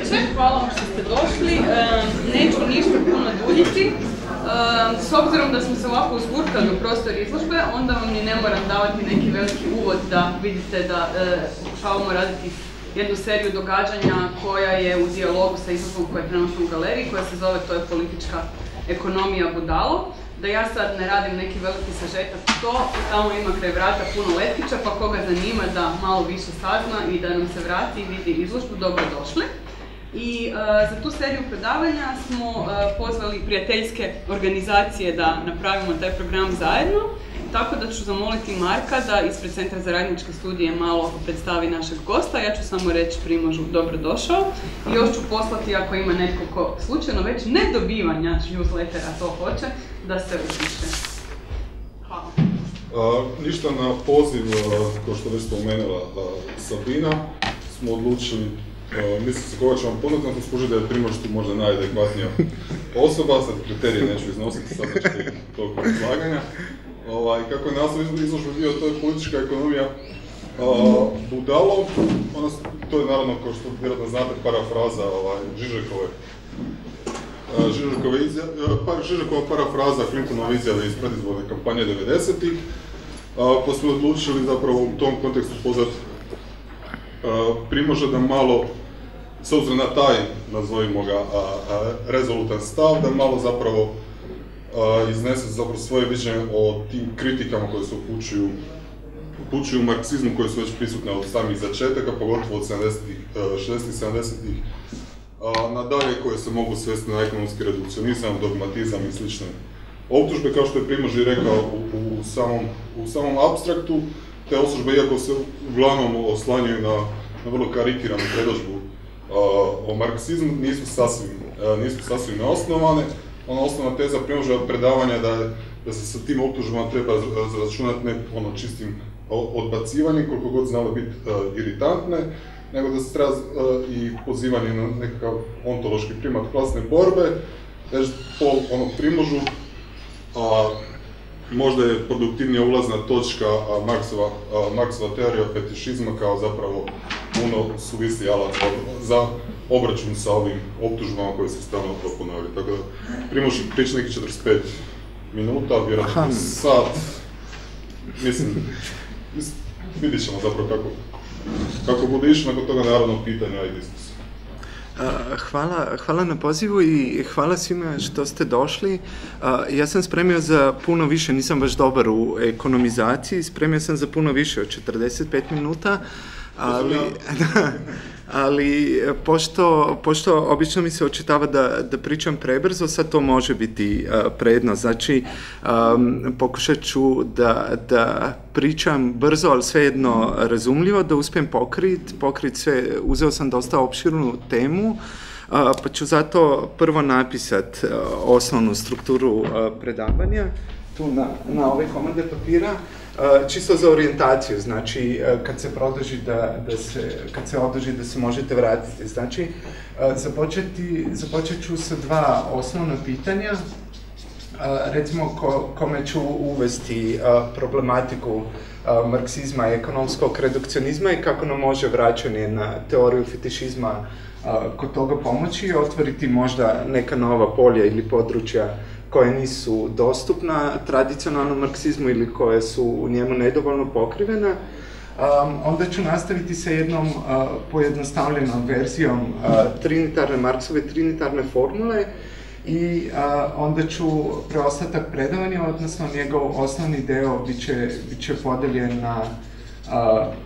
večer, hvala vam što ste došli. Neću ništa puno duljiti. S obzirom da smo se ovako uzburkali u prostor izložbe, onda vam ne moram davati neki veliki uvod da vidite da e, pokušavamo raditi jednu seriju događanja koja je u dijalogu sa izložbom koja je trenutno u galeriji, koja se zove To je politička ekonomija budalo da ja sad ne radim neki veliki sažetak to, tamo ima kraj vrata puno letkića, pa koga zanima da malo više sazna i da nam se vrati i vidi izložbu, dobro došli. I e, za tu seriju predavanja smo e, pozvali prijateljske organizacije da napravimo taj program zajedno. Tako da ću zamoliti Marka da ispred Centra za radničke studije malo predstavi našeg gosta. Ja ću samo reći Primožu dobrodošao. I još ću poslati ako ima netko ko slučajno već ne dobiva naš newsletter, a to hoće, da se upiše. Hvala. ništa na poziv, kao što već spomenula Sabina, smo odlučili mislim se koga ću vam ponuditi, na skuži da je Primož tu možda najadekvatnija osoba, sad kriterije neću iznositi, sad nećete toliko izlaganja. Ovaj, kako je naslov izložbe bio, to je politička ekonomija Budalo, ona, to je naravno, kao što vjerojatno znate, parafraza ovaj, Žižekove Žižekova, izja, pa, Žižekova parafraza Clintonova izjave iz predizborne kampanje 90-ih, pa smo odlučili zapravo u tom kontekstu pozvati Primoža da malo, s obzirom na taj, nazovimo ga, rezolutan stav, da malo zapravo iznese zapravo svoje viđenje o tim kritikama koje se upućuju upućuju marksizmu koje su već prisutne od samih začetaka, pogotovo od 70-ih, 60-ih, 70-ih nadalje koje se mogu svesti na ekonomski redukcionizam, dogmatizam i slične optužbe, kao što je Primož rekao u, samom, u samom abstraktu, te osobe, iako se uglavnom oslanjaju na, na vrlo karikiranu predožbu o marksizmu, nisu sasvim, nisu sasvim neosnovane, ona osnovna teza primoža predavanja da, da se sa tim optužbama treba razračunati ne ono čistim odbacivanjem, koliko god znalo biti uh, iritantne, nego da se treba i pozivanje na nekakav ontološki primat klasne borbe, već po onom primožu, a možda je produktivnija ulazna točka Marksova, Marksova teorija fetišizma kao zapravo puno suvisi alat za obračun sa ovim optužbama koje se stalno ponavljaju. Tako da, Primož priča neki 45 minuta, vjerojatno sat. Mislim, vidit ćemo zapravo kako, kako bude išlo, nakon toga naravno pitanja i diskusija. Hvala, hvala na pozivu i hvala svima što ste došli. Ja sam spremio za puno više, nisam baš dobar u ekonomizaciji, spremio sam za puno više od 45 minuta, ali, da, ali e, pošto, pošto obično mi se očitava da, da pričam prebrzo, sad to može biti uh, predno. Znači, um, pokušat ću da, da pričam brzo, ali svejedno razumljivo, da uspijem pokriti, pokrit sve, uzeo sam dosta opširnu temu, Uh, pa ću zato prvo napisat uh, osnovnu strukturu predavanja tu na, na ove komande papira. E, čisto za orijentaciju, znači e, kad se produži da, da se, kad se održi da se možete vratiti. Znači, e, započeti, započet ću sa dva osnovna pitanja, recimo ko, kome ću uvesti problematiku marksizma i ekonomskog redukcionizma i kako nam može vraćanje na teoriju fetišizma kod toga pomoći i otvoriti možda neka nova polja ili područja koje nisu dostupna tradicionalnom marksizmu ili koje su u njemu nedovoljno pokrivena, um, onda ću nastaviti sa jednom uh, pojednostavljenom verzijom uh, trinitarne, Marksove trinitarne formule i uh, onda ću preostatak predavanja, odnosno njegov osnovni deo biće, biće podeljen na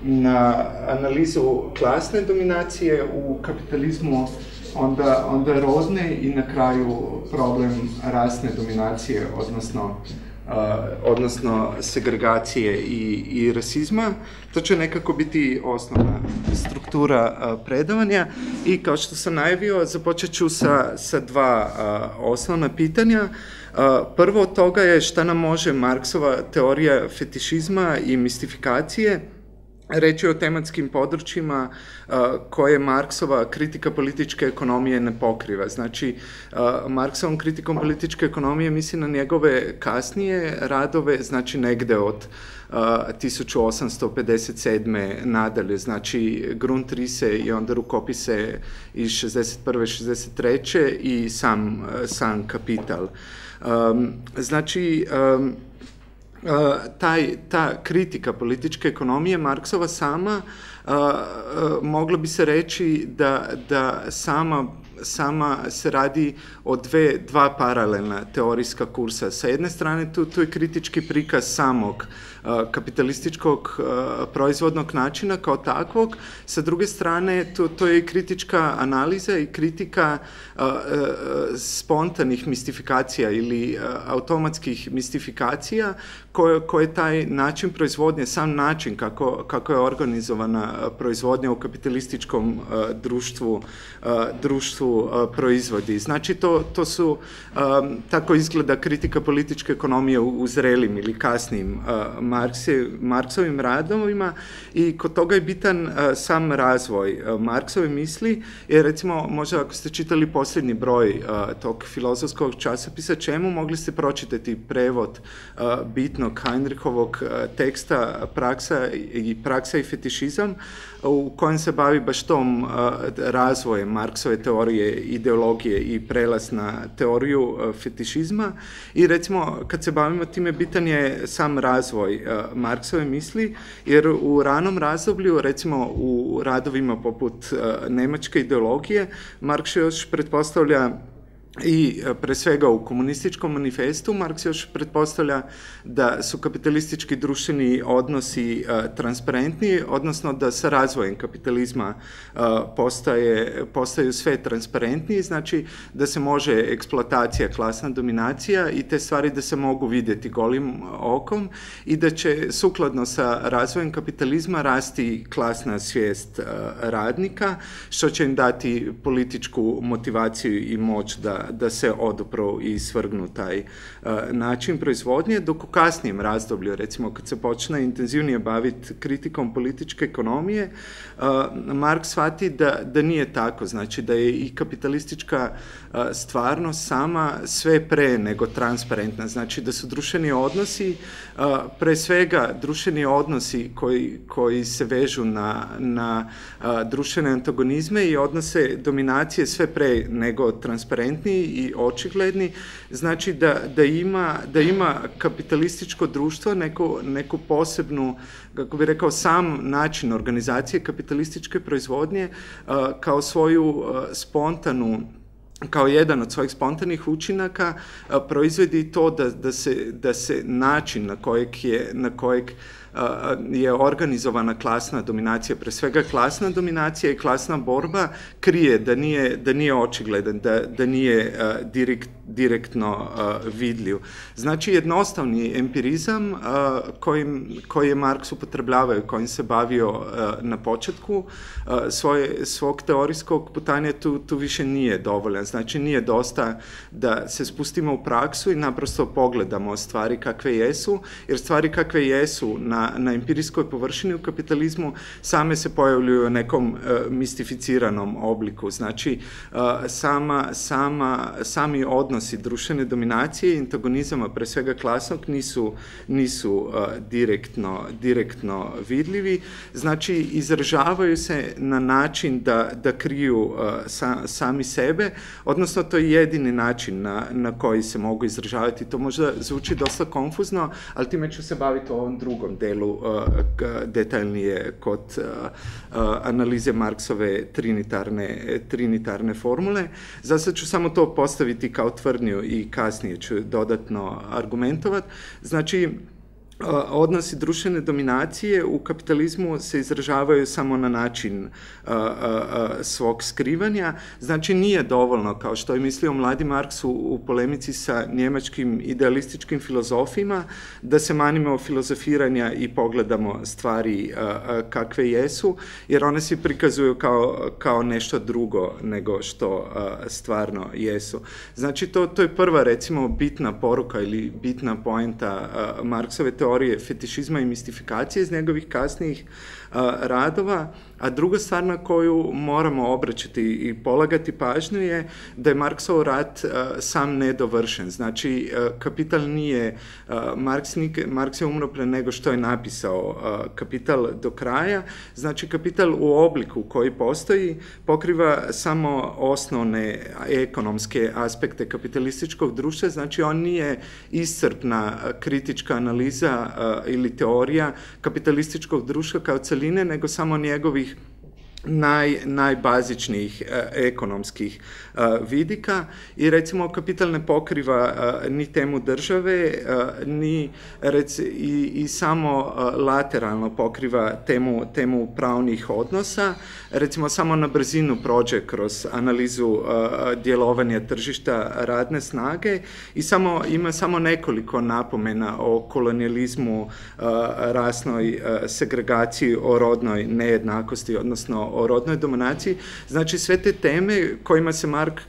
na analizu klasne dominacije u kapitalizmu onda, onda rozne i na kraju problem rasne dominacije, odnosno Uh, odnosno segregacije i, i rasizma. To će nekako biti osnovna struktura uh, predavanja i kao što sam najavio, započet ću sa, sa dva uh, osnovna pitanja. Uh, prvo od toga je šta nam može Marksova teorija fetišizma i mistifikacije reći o tematskim područjima koje Marksova kritika političke ekonomije ne pokriva. Znači, Marksovom kritikom političke ekonomije misli na njegove kasnije radove, znači negde od uh, 1857. nadalje, znači Grundrisse i onda rukopise iz 61. 63. i sam, sam kapital. Znači, taj, ta kritika političke ekonomije Marksova sama uh, uh, moglo bi se reći da, da sama sama se radi o dve, dva paralelna teorijska kursa. Sa jedne strane, tu, tu je kritički prikaz samog uh, kapitalističkog uh, proizvodnog načina kao takvog, sa druge strane, to, to je kritička analiza i kritika uh, spontanih mistifikacija ili automatskih mistifikacija koje, koje taj način proizvodnje, sam način kako, kako je organizovana proizvodnja u kapitalističkom društvu, društvu uh, proizvodi. Znači, to, to su, um, tako izgleda kritika političke ekonomije u, zrelim ili kasnim uh, Markse, Marksovim radovima i kod toga je bitan uh, sam razvoj Marksove misli, jer recimo, možda ako ste čitali posljednji broj tog filozofskog časopisa, čemu mogli ste pročitati prevod bitnog Heinrichovog teksta Praksa i praksa i fetišizam, u kojem se bavi baš tom uh, razvojem Marksove teorije, ideologije i prelaz na teoriju uh, fetišizma. I recimo kad se bavimo time bitan je sam razvoj uh, Marksove misli jer u ranom razdoblju recimo u radovima poput nemačke ideologije Marks još pretpostavlja I e, pre svega u komunističkom manifestu Marks još pretpostavlja da su kapitalistički društveni odnosi uh, transparentni, odnosno da sa razvojem kapitalizma uh, postaje, postaju sve transparentniji, znači da se može eksploatacija, klasna dominacija i te stvari da se mogu videti golim okom i da će sukladno sa razvojem kapitalizma rasti klasna svijest radnika, što će im dati političku motivaciju i moć da da, se odupro i svrgnu taj način proizvodnje, dok u kasnijem razdoblju, recimo kad se počne intenzivnije baviti kritikom političke ekonomije, uh, Mark shvati da, da nije tako, znači da je i kapitalistička uh, stvarnost sama sve pre nego transparentna, znači da su društveni odnosi, pre svega društveni odnosi koji, koji se vežu na, na društvene antagonizme i odnose dominacije sve pre nego transparentni i očigledni, znači da, da, ima, da ima kapitalističko društvo neku, neku posebnu, kako bih rekao, sam način organizacije kapitalističke proizvodnje kao svoju spontanu kao jedan od svojih spontanih učinaka proizvedi to da, da, se, da se način na kojeg je, na kojeg je organizovana klasna dominacija, pre svega klasna dominacija i klasna borba krije da nije, da nije očigledan, da, da nije direkt, direktno vidljiv. Znači, jednostavni empirizam kojim, koji je Marks upotrebljavao kojim se bavio na početku svoje, svog teorijskog putanja, tu, tu više nije dovoljan. Znači, nije dosta da se spustimo u praksu i naprosto pogledamo stvari kakve jesu, jer stvari kakve jesu na, na empirijskoj površini u kapitalizmu same se pojavljuju u nekom uh, mistificiranom obliku. Znači, uh, sama, sama, sami odnos odnosi društvene dominacije i antagonizama, pre svega klasnog, nisu, nisu uh, direktno, direktno vidljivi. Znači, izražavaju se na način da, da kriju uh, sa, sami sebe, odnosno to je jedini način na, na koji se mogu izražavati. To možda zvuči dosta konfuzno, ali time ću se baviti u ovom drugom delu uh, detaljnije kod uh, uh, analize Marksove trinitarne, trinitarne formule. Za sad ću samo to postaviti kao tvrdnju i kasnije ću dodatno argumentovati. Znači, odnosi društvene dominacije u kapitalizmu se izražavaju samo na način a, a, a, svog skrivanja. Znači nije dovoljno, kao što je mislio mladi Marks u, u polemici sa njemačkim idealističkim filozofima, da se manimo filozofiranja i pogledamo stvari kakve jesu, jer one se prikazuju kao, kao nešto drugo nego što stvarno jesu. Znači to, to je prva recimo bitna poruka ili bitna poenta Marksove teorije teorije fetišizma i mistifikacije iz njegovih kasnijih radova, a druga stvar na koju moramo obraćati i polagati pažnju je da je Marksov rat sam nedovršen. Znači, kapital nije, Marks, Marks je umro pre nego što je napisao kapital do kraja, znači kapital u obliku koji postoji pokriva samo osnovne ekonomske aspekte kapitalističkog društva, znači on nije iscrpna kritička analiza ili teorija kapitalističkog društva kao celine, nego samo njegovih naj, najbazičnijih e, ekonomskih vidika i recimo kapital ne pokriva ni temu države ni rec, i, i samo lateralno pokriva temu, temu pravnih odnosa recimo samo na brzinu prođe kroz analizu djelovanja tržišta radne snage i samo ima samo nekoliko napomena o kolonijalizmu, rasnoj segregaciji, o rodnoj nejednakosti, odnosno o rodnoj dominaciji. Znači sve te teme kojima se Mark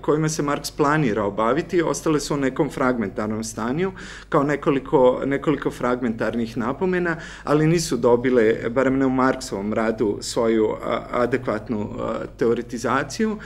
kojima se Marks planira obaviti, ostale su u nekom fragmentarnom stanju, kao nekoliko, nekoliko fragmentarnih napomena, ali nisu dobile, barem ne u Marksovom radu, svoju adekvatnu teoretizaciju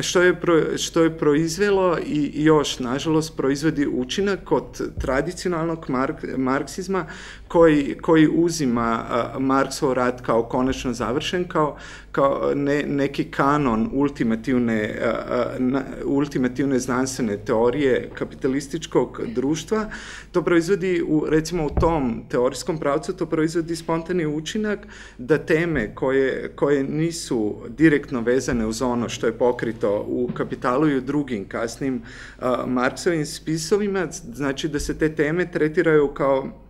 što je, pro, što je proizvelo i još, nažalost, proizvodi učinak kod tradicionalnog mark, marksizma koji, koji uzima uh, Marksov rad kao konačno završen, kao, kao ne, neki kanon ultimativne, uh, na, ultimativne znanstvene teorije kapitalističkog društva, to proizvodi, u, recimo u tom teorijskom pravcu, to proizvodi spontani učinak da teme koje, koje nisu direktno vezane uz ono što je pokrito u kapitalu i u drugim kasnim Marksovim spisovima, znači da se te teme tretiraju kao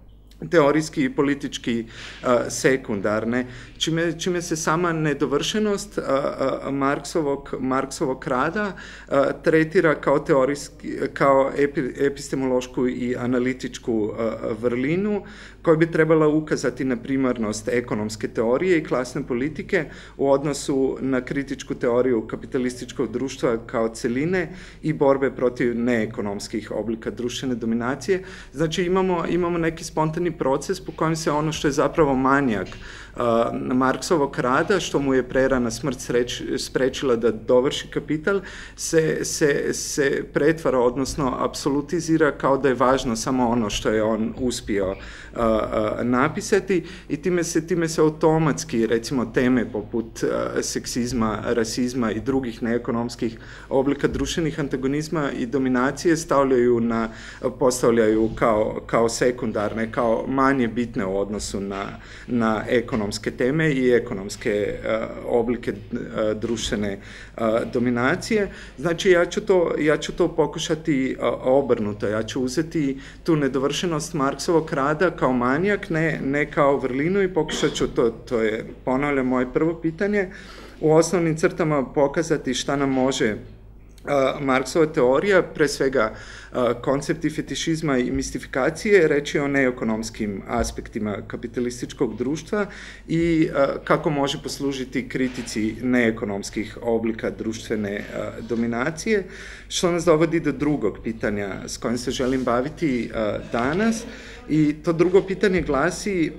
teorijski i politički a, sekundarne, čime, čime se sama nedovršenost a, a, Marksovog, Marksovog rada a, tretira kao, teorijski, kao epi, epistemološku i analitičku a, vrlinu, koja bi trebala ukazati na primarnost ekonomske teorije i klasne politike u odnosu na kritičku teoriju kapitalističkog društva kao celine i borbe protiv neekonomskih oblika društvene dominacije. Znači imamo, imamo neki spontani proces po kojem se ono što je zapravo manjak uh, Marksovog rada, što mu je prerana smrt sreć, sprečila da dovrši kapital, se, se, se pretvara, odnosno apsolutizira kao da je važno samo ono što je on uspio uh, napisati i time se, time se automatski, recimo, teme poput seksizma, rasizma i drugih neekonomskih oblika društvenih antagonizma i dominacije stavljaju na, postavljaju kao, kao sekundarne, kao manje bitne u odnosu na, na ekonomske teme i ekonomske oblike društvene dominacije. Znači, ja ću to, ja ću to pokušati obrnuto, ja ću uzeti tu nedovršenost Marksovog rada kao manijak, ne, ne kao vrlinu i pokušat ću to, to je, ponavljam, moje prvo pitanje, u osnovnim crtama pokazati šta nam može Marksova teorija, pre svega koncepti fetišizma i mistifikacije, reći o neekonomskim aspektima kapitalističkog društva i kako može poslužiti kritici neekonomskih oblika društvene dominacije, što nas dovodi do drugog pitanja s kojim se želim baviti danas, I to drugo pitanje glasi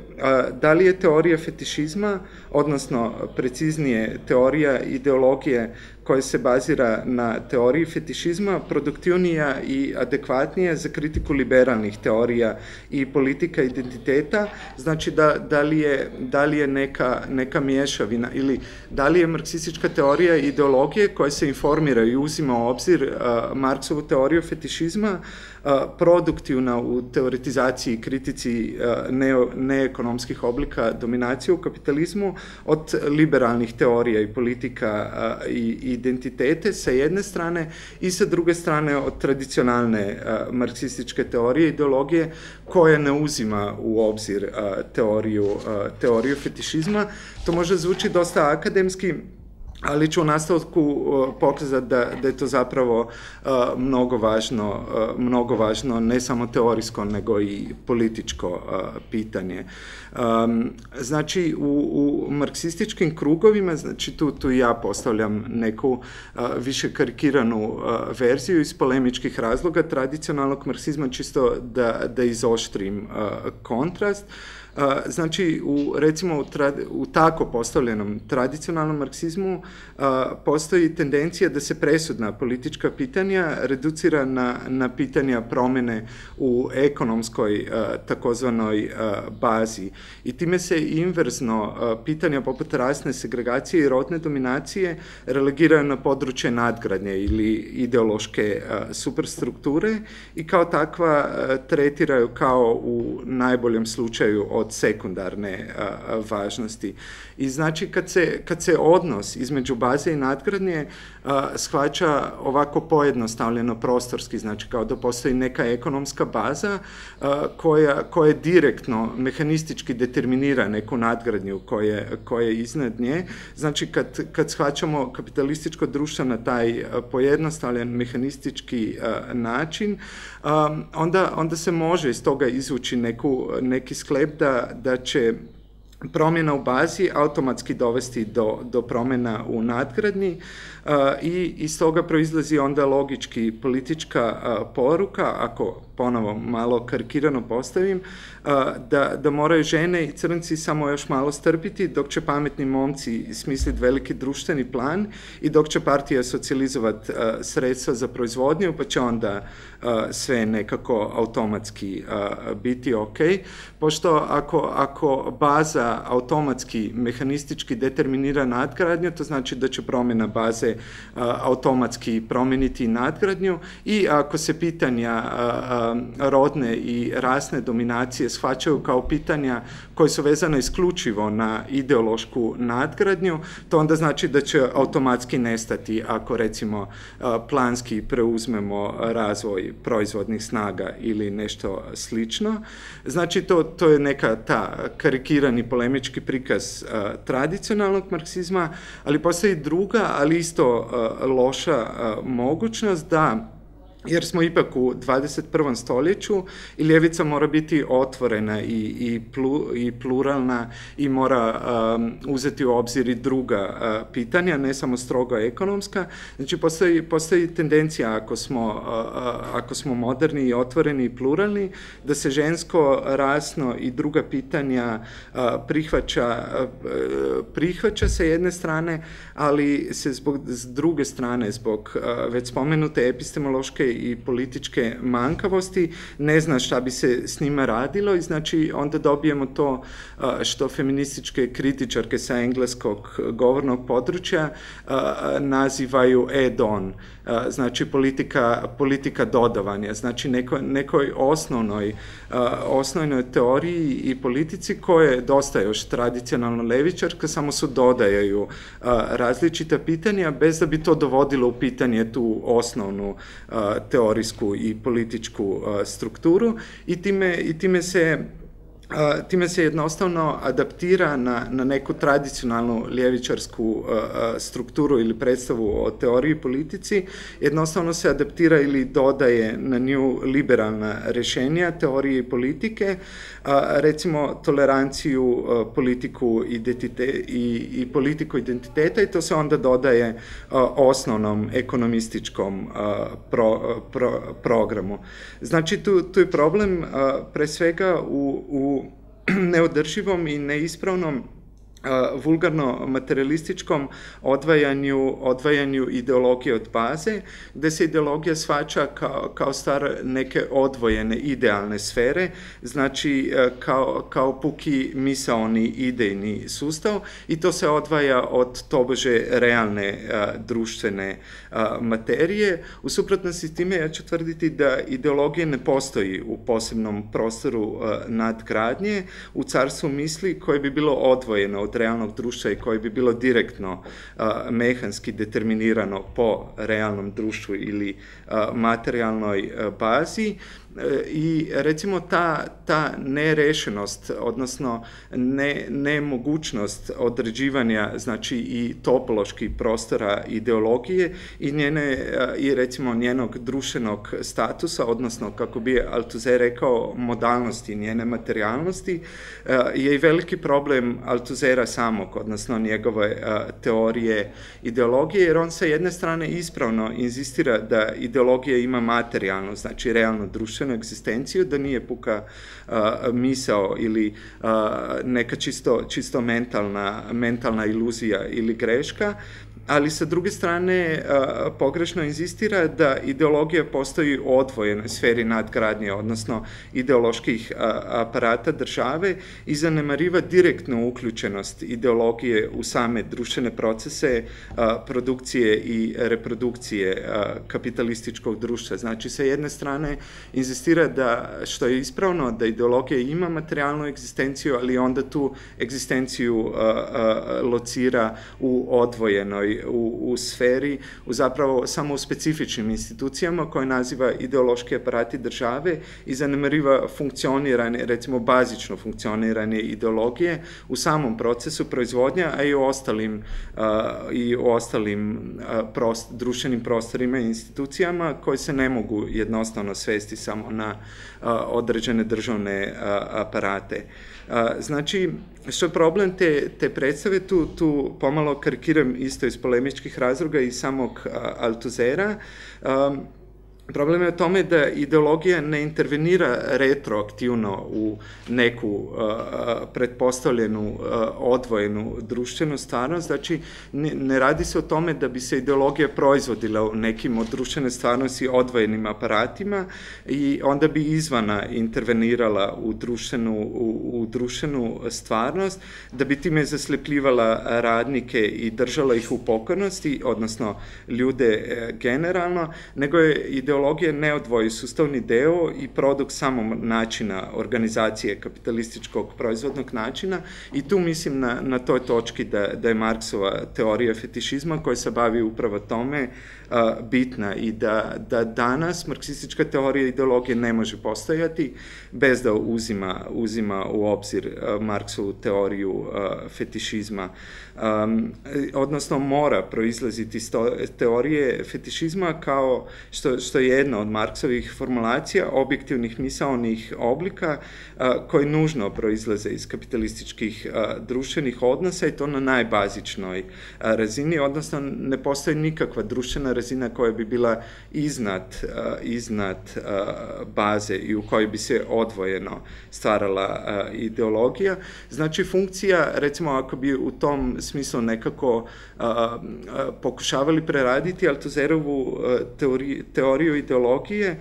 da li je teorija fetišizma, odnosno preciznije teorija ideologije koja se bazira na teoriji fetišizma, produktivnija i adekvatnija za kritiku liberalnih teorija i politika identiteta, znači da, da, li, je, da li je neka, neka miješavina ili da li je marksistička teorija ideologije koja se informira i uzima u obzir Marksovu teoriju fetišizma produktivna u teoretizaciji i kritici neo, neekonomskih oblika dominacije u kapitalizmu od liberalnih teorija i politika i, i identitete sa jedne strane i sa druge strane od tradicionalne marksističke teorije, ideologije koja ne uzima u obzir teoriju, teoriju fetišizma. To može zvuči dosta akademski, ali ću u nastavku pokazati da, da je to zapravo uh, mnogo važno, uh, mnogo važno ne samo teorijsko nego i političko uh, pitanje. Znači u, u marksističkim krugovima, znači tu, tu ja postavljam neku više karikiranu verziju iz polemičkih razloga tradicionalnog marksizma čisto da, da izoštrim kontrast. Znači, u, recimo, u, tra, u tako postavljenom tradicionalnom marksizmu postoji tendencija da se presudna politička pitanja reducira na, na pitanja promene u ekonomskoj takozvanoj bazi. I time se inverzno pitanja poput rasne segregacije i rodne dominacije relegiraju na područje nadgradnje ili ideološke superstrukture i kao takva tretiraju kao u najboljem slučaju od od sekundarne a, važnosti. I znači kad se, kad se odnos između baze i nadgradnje a, shvaća ovako pojednostavljeno prostorski, znači kao da postoji neka ekonomska baza a, koja, koja direktno mehanistički determinira neku nadgradnju koja, koja je iznad nje, znači kad, kad shvaćamo kapitalističko društvo na taj pojednostavljen mehanistički a, način, a, onda, onda se može iz toga izvući neku, neki sklep da da, će promjena u bazi automatski dovesti do, do promjena u nadgradnji uh, i iz toga proizlazi onda logički politička uh, poruka, ako ponovo malo karikirano postavim, da, da moraju žene i crnci samo još malo strpiti, dok će pametni momci smisliti veliki društveni plan i dok će partija socijalizovati sredstva za proizvodnju, pa će onda sve nekako automatski biti ok. Pošto ako, ako baza automatski, mehanistički determinira nadgradnju, to znači da će promjena baze automatski promeniti nadgradnju i ako se pitanja rodne i rasne dominacije shvaćaju kao pitanja koje su vezane isključivo na ideološku nadgradnju, to onda znači da će automatski nestati ako recimo planski preuzmemo razvoj proizvodnih snaga ili nešto slično. Znači to, to je neka ta karikirani polemički prikaz tradicionalnog marksizma, ali postoji druga, ali isto loša mogućnost da jer smo ipak u 21. stoljeću i ljevica mora biti otvorena i, i, plu, i pluralna i mora um, uzeti u obzir i druga uh, pitanja, ne samo strogo ekonomska. Znači, postoji, postoji tendencija ako smo, uh, ako smo moderni i otvoreni i pluralni, da se žensko, rasno i druga pitanja uh, prihvaća, uh, prihvaća sa jedne strane, ali se zbog s druge strane, zbog uh, već spomenute epistemološke i političke mankavosti, ne zna šta bi se s njima radilo i znači onda dobijemo to što feminističke kritičarke sa engleskog govornog područja nazivaju add-on, znači politika, politika dodavanja, znači neko, nekoj osnovnoj, osnovnoj teoriji i politici koje je dosta još tradicionalno levičarka, samo su dodajaju različita pitanja bez da bi to dovodilo u pitanje tu osnovnu teorijsku i političku strukturu i time, i time se time se jednostavno adaptira na, na neku tradicionalnu ljevičarsku strukturu ili predstavu o teoriji politici, jednostavno se adaptira ili dodaje na nju liberalna rešenja teorije i politike, recimo toleranciju, politiku identite, i, i politiku identiteta i to se onda dodaje osnovnom ekonomističkom pro, pro, programu. Znači tu, tu je problem pre svega u, u neodrživom i neispravnom vulgarno materialističkom odvajanju, odvajanju ideologije od baze, gde se ideologija svača kao, kao star neke odvojene idealne sfere, znači kao, kao puki misaoni idejni sustav i to se odvaja od tobože realne a, društvene a, materije. U suprotnosti s time ja ću tvrditi da ideologija ne postoji u posebnom prostoru a, nadgradnje, u carstvu misli koje bi bilo odvojeno od realnog društva i koje bi bilo direktno mehanski determinirano po realnom društvu ili materijalnoj bazi I recimo ta, ta nerešenost, odnosno ne, nemogućnost određivanja znači i topoloških prostora ideologije i njene i recimo njenog društvenog statusa, odnosno kako bi Althusser rekao modalnosti njene materijalnosti, je i veliki problem Althusera samog, odnosno njegove teorije ideologije, jer on sa jedne strane ispravno inzistira da ideologija ima materijalnu, znači realno društvenu egzistenciju, da nije puka a, misao ili a, neka čisto, čisto mentalna, mentalna iluzija ili greška, ali sa druge strane pogrešno inzistira da ideologija postoji u odvojenoj sferi nadgradnje, odnosno ideoloških aparata države i zanemariva direktnu uključenost ideologije u same društvene procese produkcije i reprodukcije kapitalističkog društva. Znači, sa jedne strane inzistira da, što je ispravno, da ideologija ima materijalnu egzistenciju, ali onda tu egzistenciju locira u odvojenoj u, u sferi, u zapravo samo u specifičnim institucijama koje naziva ideološki aparati države i zanemariva funkcioniranje, recimo bazično funkcioniranje ideologije u samom procesu proizvodnja, a i u ostalim, uh, i u ostalim uh, prost, društvenim prostorima i institucijama koje se ne mogu jednostavno svesti samo na uh, određene državne aparate. Znači, što je problem te, te predstave, tu, tu pomalo karikiram isto iz polemičkih razloga i samog Altuzera, um, Problem je o tome da ideologija ne intervenira retroaktivno u neku uh, pretpostavljenu uh, odvojenu društvenu stvarnost, znači ne, ne radi se o tome da bi se ideologija proizvodila u nekim od društvene stvarnosti odvojenim aparatima i onda bi izvana intervenirala u društvenu, u, u društvenu stvarnost, da bi time zaslepljivala radnike i držala ih u pokornosti, odnosno ljude e, generalno, nego je ideologija ideologija ne odvoji sustavni deo i produkt samog načina organizacije kapitalističkog proizvodnog načina i tu mislim na, na toj točki da, da je Marksova teorija fetišizma koja se bavi upravo tome a, bitna i da, da danas marksistička teorija ideologije ne može postojati bez da uzima, uzima u obzir a, Marksovu teoriju a, fetišizma. Um, odnosno mora proizlaziti iz teorije fetišizma kao što, što je jedna od Marksovih formulacija objektivnih misalnih oblika a, koji nužno proizlaze iz kapitalističkih a, društvenih odnosa i to na najbazičnoj a, razini, odnosno ne postoji nikakva društvena razina koja bi bila iznad, iznad baze i u kojoj bi se odvojeno stvarala ideologija. Znači, funkcija, recimo, ako bi u tom smislu nekako pokušavali preraditi Altuzerovu teoriju, teoriju ideologije,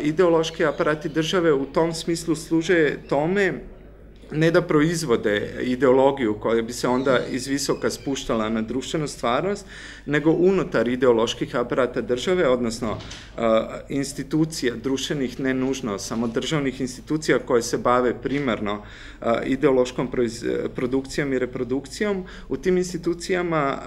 ideološki aparati države u tom smislu služe tome ne da proizvode ideologiju koja bi se onda iz visoka spuštala na društvenu stvarnost, nego unutar ideoloških aparata države, odnosno uh, institucija društvenih, ne nužno samo državnih institucija koje se bave primarno uh, ideološkom produkcijom i reprodukcijom, u tim institucijama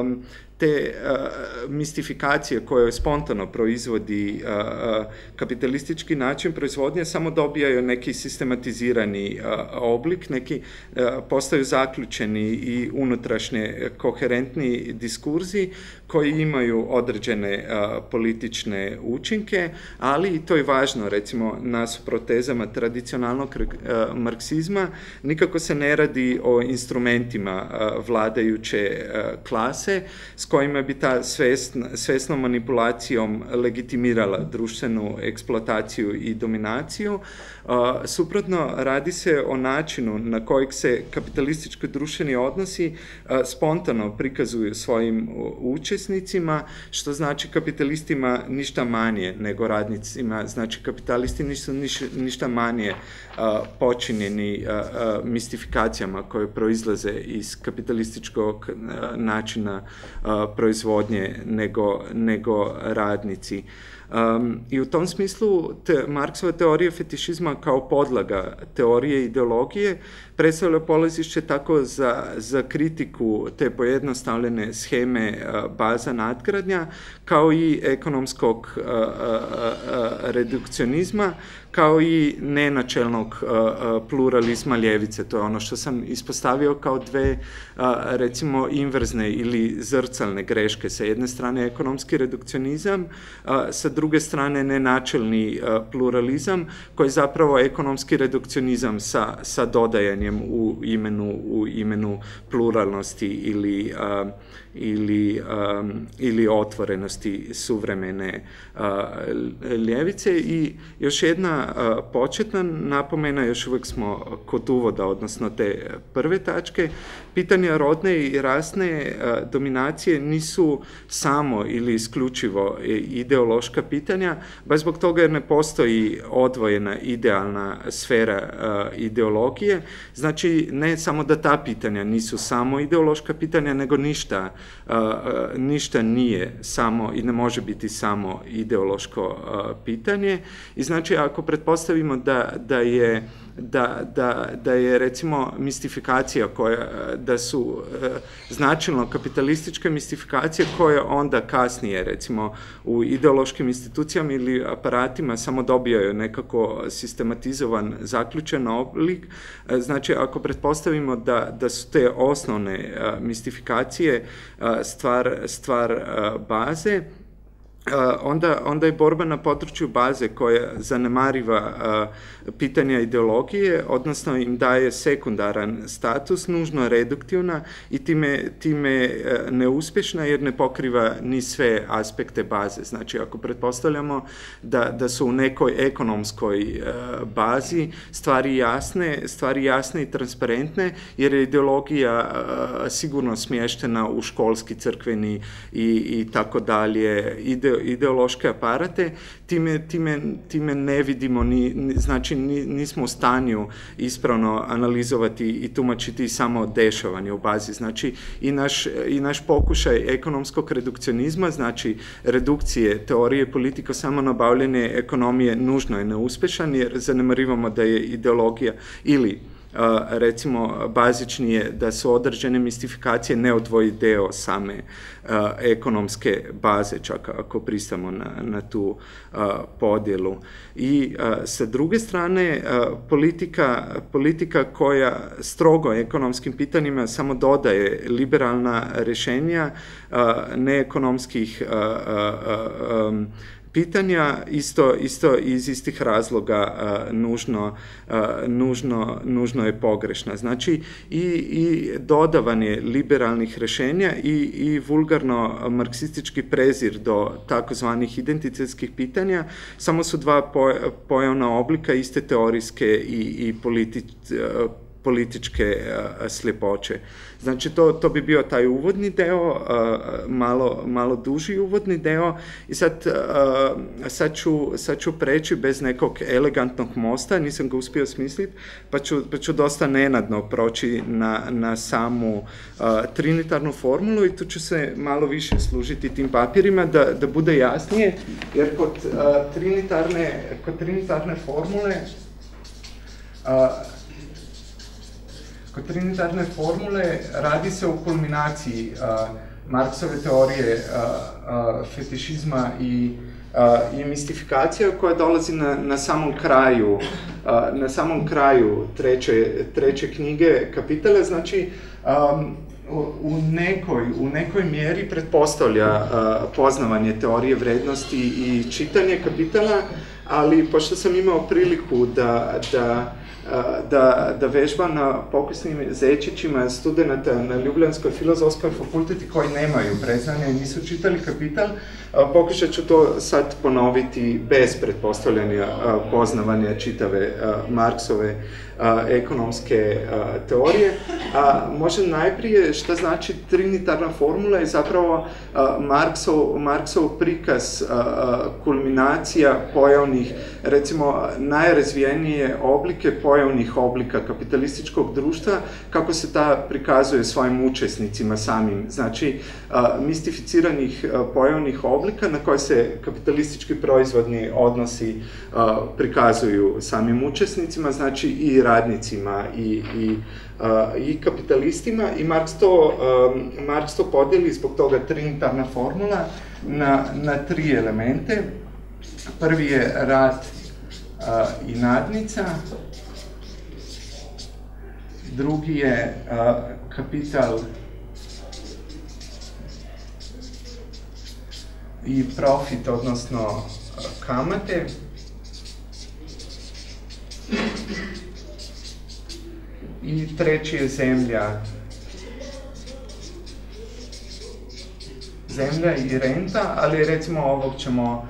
um, te uh, mistifikacije koje spontano proizvodi uh, uh, kapitalistički način proizvodnje samo dobijaju neki sistematizirani uh, oblik, neki uh, postaju zaključeni i unutrašnje koherentni diskurzi koji imaju određene uh, politične učinke, ali i to je važno, recimo, nas protezama tradicionalnog uh, marksizma, nikako se ne radi o instrumentima uh, vladajuće uh, klase, s kojima bi ta svesna, svesnom manipulacijom legitimirala društvenu eksploataciju i dominaciju. A, suprotno, radi se o načinu na kojeg se kapitalistički društveni odnosi a, spontano prikazuju svojim učesnicima, što znači kapitalistima ništa manje nego radnicima, znači kapitalisti nisu ništa manje a, počinjeni a, a, mistifikacijama koje proizlaze iz kapitalističkog a, načina a, proizvodnje nego, nego radnici. Um, I u tom smislu te, Marksova teorija fetišizma kao podlaga teorije ideologije predstavlja polazišće tako za, za kritiku te pojednostavljene scheme uh, baza nadgradnja, kao i ekonomskog uh, uh, redukcionizma, kao i nenačelnog pluralizma ljevice. To je ono što sam ispostavio kao dve, recimo, inverzne ili zrcalne greške. Sa jedne strane ekonomski redukcionizam, sa druge strane nenačelni pluralizam, koji je zapravo ekonomski redukcionizam sa, sa dodajanjem u imenu, u imenu pluralnosti ili ili, um, ili otvorenosti suvremene uh, ljevice. I još jedna uh, početna napomena, još uvek smo kod uvoda, odnosno te prve tačke, pitanja rodne i rasne uh, dominacije nisu samo ili isključivo ideološka pitanja, baš zbog toga jer ne postoji odvojena idealna sfera uh, ideologije, znači ne samo da ta pitanja nisu samo ideološka pitanja, nego ništa ništa nije samo i ne može biti samo ideološko pitanje. I znači ako pretpostavimo da, da je da, da, da je recimo mistifikacija koja, da su e, značilno kapitalistička mistifikacija koja onda kasnije recimo u ideološkim institucijama ili aparatima samo dobijaju nekako sistematizovan zaključen oblik. E, znači ako pretpostavimo da, da su te osnovne e, mistifikacije stvar, stvar baze, onda, onda je borba na području baze koja zanemariva pitanja ideologije, odnosno im daje sekundaran status, nužno reduktivna i time, time neuspešna jer ne pokriva ni sve aspekte baze. Znači, ako pretpostavljamo da, da su u nekoj ekonomskoj bazi stvari jasne, stvari jasne i transparentne, jer je ideologija sigurno smještena u školski, crkveni i, i tako dalje, ide, ideološke aparate, time, time, time ne vidimo, ni, ni, znači ni, nismo u stanju ispravno analizovati i tumačiti samo dešavanje u bazi. Znači i naš, i naš pokušaj ekonomskog redukcionizma, znači redukcije teorije politiko samo nabavljene ekonomije nužno je neuspešan jer zanemarivamo da je ideologija ili recimo bazični je da su određene mistifikacije neodvoji deo same ekonomske baze, čak ako pristamo na, na tu podjelu. I sa druge strane, politika, politika koja strogo ekonomskim pitanjima samo dodaje liberalna rešenja neekonomskih um, pitanja, isto, isto iz istih razloga uh, nužno, uh, nužno, nužno je pogrešna. Znači, i, i dodavanje liberalnih rešenja i, i vulgarno marksistički prezir do takozvanih identitetskih pitanja samo su dva pojavna oblika iste teorijske i, i politi, političke uh, sljepoće. Znači, to, to bi bio taj uvodni deo, uh, malo, malo duži uvodni deo i sad, uh, sad, ću, sad ću preći bez nekog elegantnog mosta, nisam ga uspio smisliti, pa ću, pa ću dosta nenadno proći na, na samu trinitarnu formulu i tu ću se malo više služiti tim papirima da, da bude jasnije, jer kod, trinitarne, kod trinitarne formule Kod trinitarne formule radi se o kulminaciji uh, Marksove teorije uh, uh, fetišizma i uh, i mistifikacija koja dolazi na, na samom kraju uh, na samom kraju treće, treće knjige Kapitala, znači um, u nekoj, u nekoj mjeri pretpostavlja uh, poznavanje teorije vrednosti i čitanje kapitala, ali pošto sam imao priliku da, da da, da vežba na pokusnim zečićima studenta na Ljubljanskoj filozofskoj fakulteti koji nemaju preznanje i nisu čitali kapital, pokušat ću to sad ponoviti bez pretpostavljanja poznavanja čitave Marksove ekonomske teorije. A, može najprije šta znači trinitarna formula je zapravo Marksov, Marksov prikaz kulminacija pojavnih, recimo najrazvijenije oblike pojavnih oblika kapitalističkog društva, kako se ta prikazuje svojim učesnicima samim. Znači, mistificiranih pojavnih oblika na koje se kapitalistički proizvodni odnosi prikazuju samim učesnicima, znači i radnicima i, i, i kapitalistima i Marx to, Marx to podeli zbog toga trinitarna formula na, na tri elemente. Prvi je rad i nadnica, drugi je kapital i profit, odnosno kamate. I treći je zemlja. Zemlja i renta, ali recimo ovog ćemo,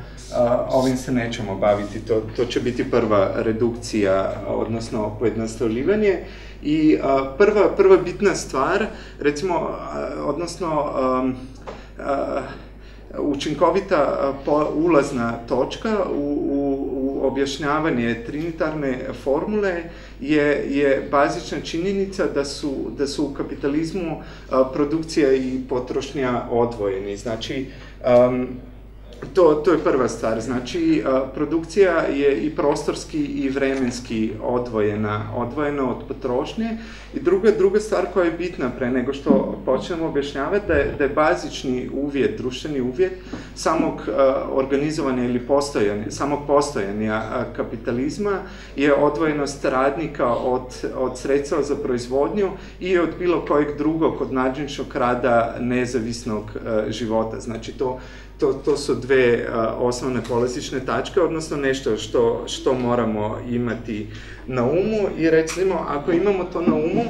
ovim se nećemo baviti, to, to će biti prva redukcija, odnosno pojednostavljivanje. I prva, prva bitna stvar, recimo, odnosno, učinkovita ulazna točka u, u, u objašnjavanje trinitarne formule je, je bazična činjenica da su, da su u kapitalizmu produkcija i potrošnja odvojeni. Znači, um, To, to je prva stvar. Znači, produkcija je i prostorski i vremenski odvojena, odvojena od potrošnje. I druga, druga stvar koja je bitna pre nego što počnemo objašnjavati, da je, da je bazični uvjet, društveni uvjet samog organizovanja ili postojanja, samog postojanja kapitalizma je odvojenost radnika od, od sredstva za proizvodnju i od bilo kojeg drugog, od nađenčnog rada nezavisnog života. Znači, to to, to su dve a, osnovne polazične tačke, odnosno nešto što, što moramo imati na umu. I recimo ako imamo to na umu,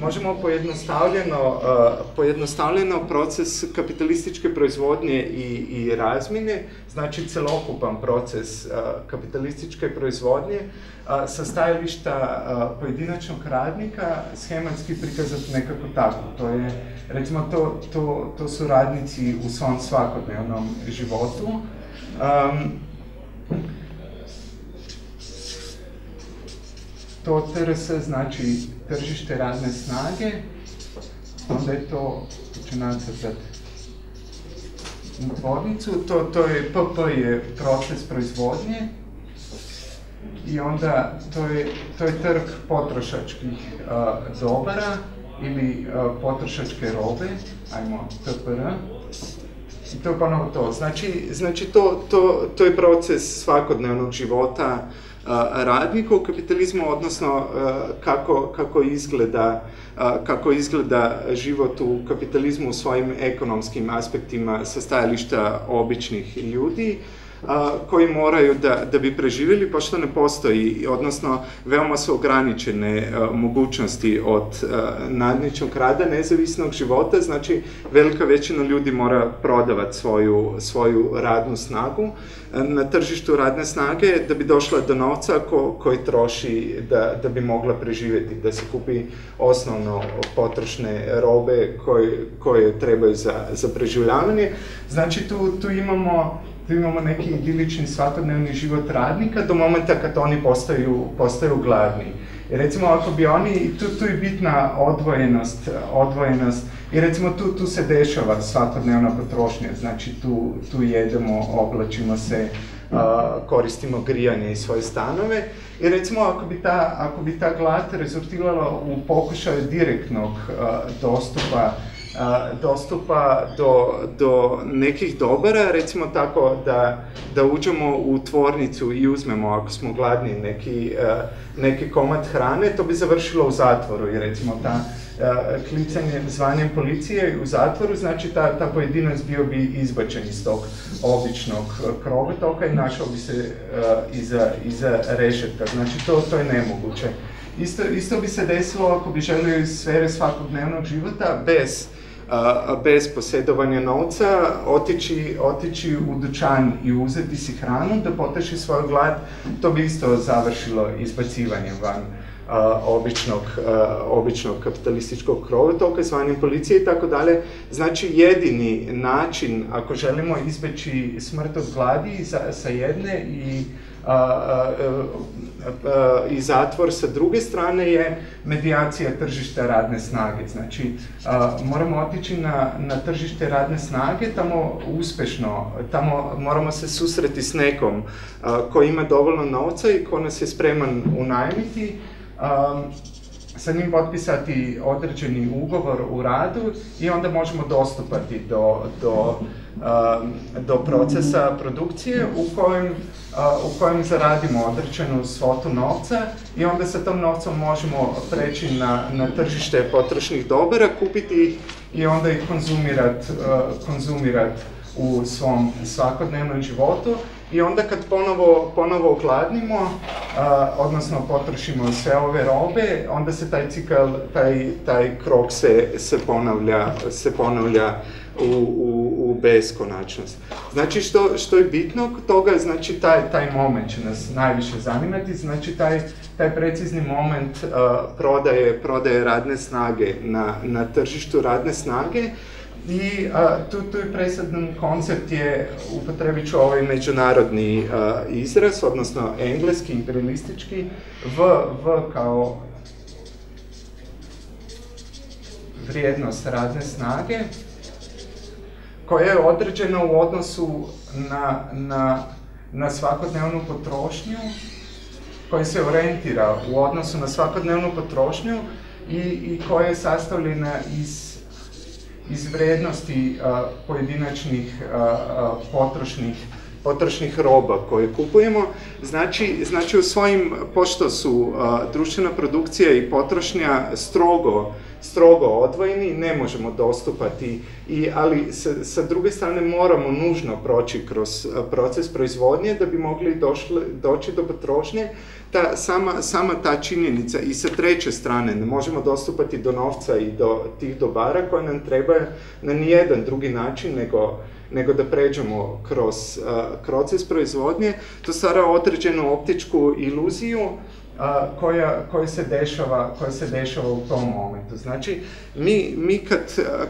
možemo pojednostavljeno, uh, pojednostavljeno proces kapitalističke proizvodnje i, i razmine, znači celokupan proces uh, kapitalističke proizvodnje uh, sa stajališta uh, pojedinačnog radnika schematski prikazati nekako tako. To je, recimo, to, to, to su radnici u svom svakodnevnom životu. Um, to TRS znači tržište radne snage, onda je to, ću nacrtati tvornicu, to, to je, PP je proces proizvodnje, i onda to je, to je trg potrošačkih uh, dobara ili uh, potrošačke robe, ajmo TPR, i to je ponovo to. Znači, znači to, to, to je proces svakodnevnog života radnika u kapitalizmu, odnosno kako, kako izgleda kako izgleda život u kapitalizmu u svojim ekonomskim aspektima sa stajališta običnih ljudi koji moraju da, da bi preživjeli, pošto ne postoji, odnosno veoma su ograničene a, mogućnosti od nadničnog rada, nezavisnog života, znači velika većina ljudi mora prodavati svoju, svoju radnu snagu na tržištu radne snage da bi došla do novca ko, koji troši da, da bi mogla preživjeti, da se kupi osnovno potrošne robe koje, koje trebaju za, za preživljavanje. Znači tu, tu imamo tu imamo neki idilični svakodnevni život radnika do momenta kad oni postaju, postaju gladni. I recimo ako bi oni, tu, tu je bitna odvojenost, odvojenost. I recimo tu, tu se dešava svakodnevna potrošnja, znači tu, tu jedemo, oblačimo se, uh, koristimo grijanje i svoje stanove. I recimo ako bi ta, ako bi ta glad rezultirala u pokušaju direktnog uh, dostupa dostupa do, do nekih dobara, recimo tako da, da uđemo u tvornicu i uzmemo, ako smo gladni, neki, neki komad hrane, to bi završilo u zatvoru i recimo ta klicanje zvanjem policije u zatvoru, znači ta, ta pojedinac bio bi izbačen iz tog običnog krogatoka i našao bi se uh, iza, iza rešetka. Znači to, to je nemoguće. Isto, isto bi se desilo ako bi želio iz sfere svakodnevnog života bez a, bez posjedovanja novca otići, otići u dućan i uzeti si hranu da poteši svoj glad, to bi isto završilo izbacivanjem van običnog, običnog kapitalističkog krovotoka, zvanjem policije i tako dalje. Znači, jedini način, ako želimo izbeći smrt od gladi sa jedne i i zatvor sa druge strane je medijacija tržišta radne snage. Znači, moramo otići na, na tržište radne snage, tamo uspešno, tamo moramo se susreti s nekom ko ima dovoljno novca i ko nas je spreman unajmiti, sa njim potpisati određeni ugovor u radu i onda možemo dostupati do, do, do procesa produkcije u kojem, u kojem zaradimo određenu svotu novca i onda sa tom novcom možemo preći na, na tržište potrošnih dobara, kupiti ih i onda ih konzumirat, konzumirat u svom svakodnevnom životu. I onda kad ponovo, ponovo ohladnimo, odnosno potrošimo sve ove robe, onda se taj cikl, taj, taj krok se, se ponavlja, se ponavlja u, u, u beskonačnost. Znači što, što je bitno toga, znači taj, taj moment će nas najviše zanimati, znači taj, taj precizni moment uh, prodaje, prodaje radne snage na, na tržištu radne snage, I a, tu, tu je presadan koncept je, upotrebit ću ovaj međunarodni a, izraz, odnosno engleski, imperialistički, v, v kao vrijednost radne snage, koja je određena u odnosu na, na, na svakodnevnu potrošnju, koja se orientira u odnosu na svakodnevnu potrošnju i, i koja je sastavljena iz iz vrednosti a, pojedinačnih a, potrošnih potrošnih roba koje kupujemo, znači, znači u svojim, pošto su a, društvena produkcija i potrošnja strogo, strogo odvojeni, ne možemo dostupati, i, ali sa, sa druge strane moramo nužno proći kroz proces proizvodnje da bi mogli došli, doći do potrošnje, ta, sama, sama ta činjenica i sa treće strane ne možemo dostupati do novca i do tih dobara koje nam trebaju na nijedan drugi način nego nego da pređemo kroz uh, proces proizvodnje, to stvara određenu optičku iluziju a, koja, koja, se dešava, koja se dešava u tom momentu. Znači, mi, mi kad,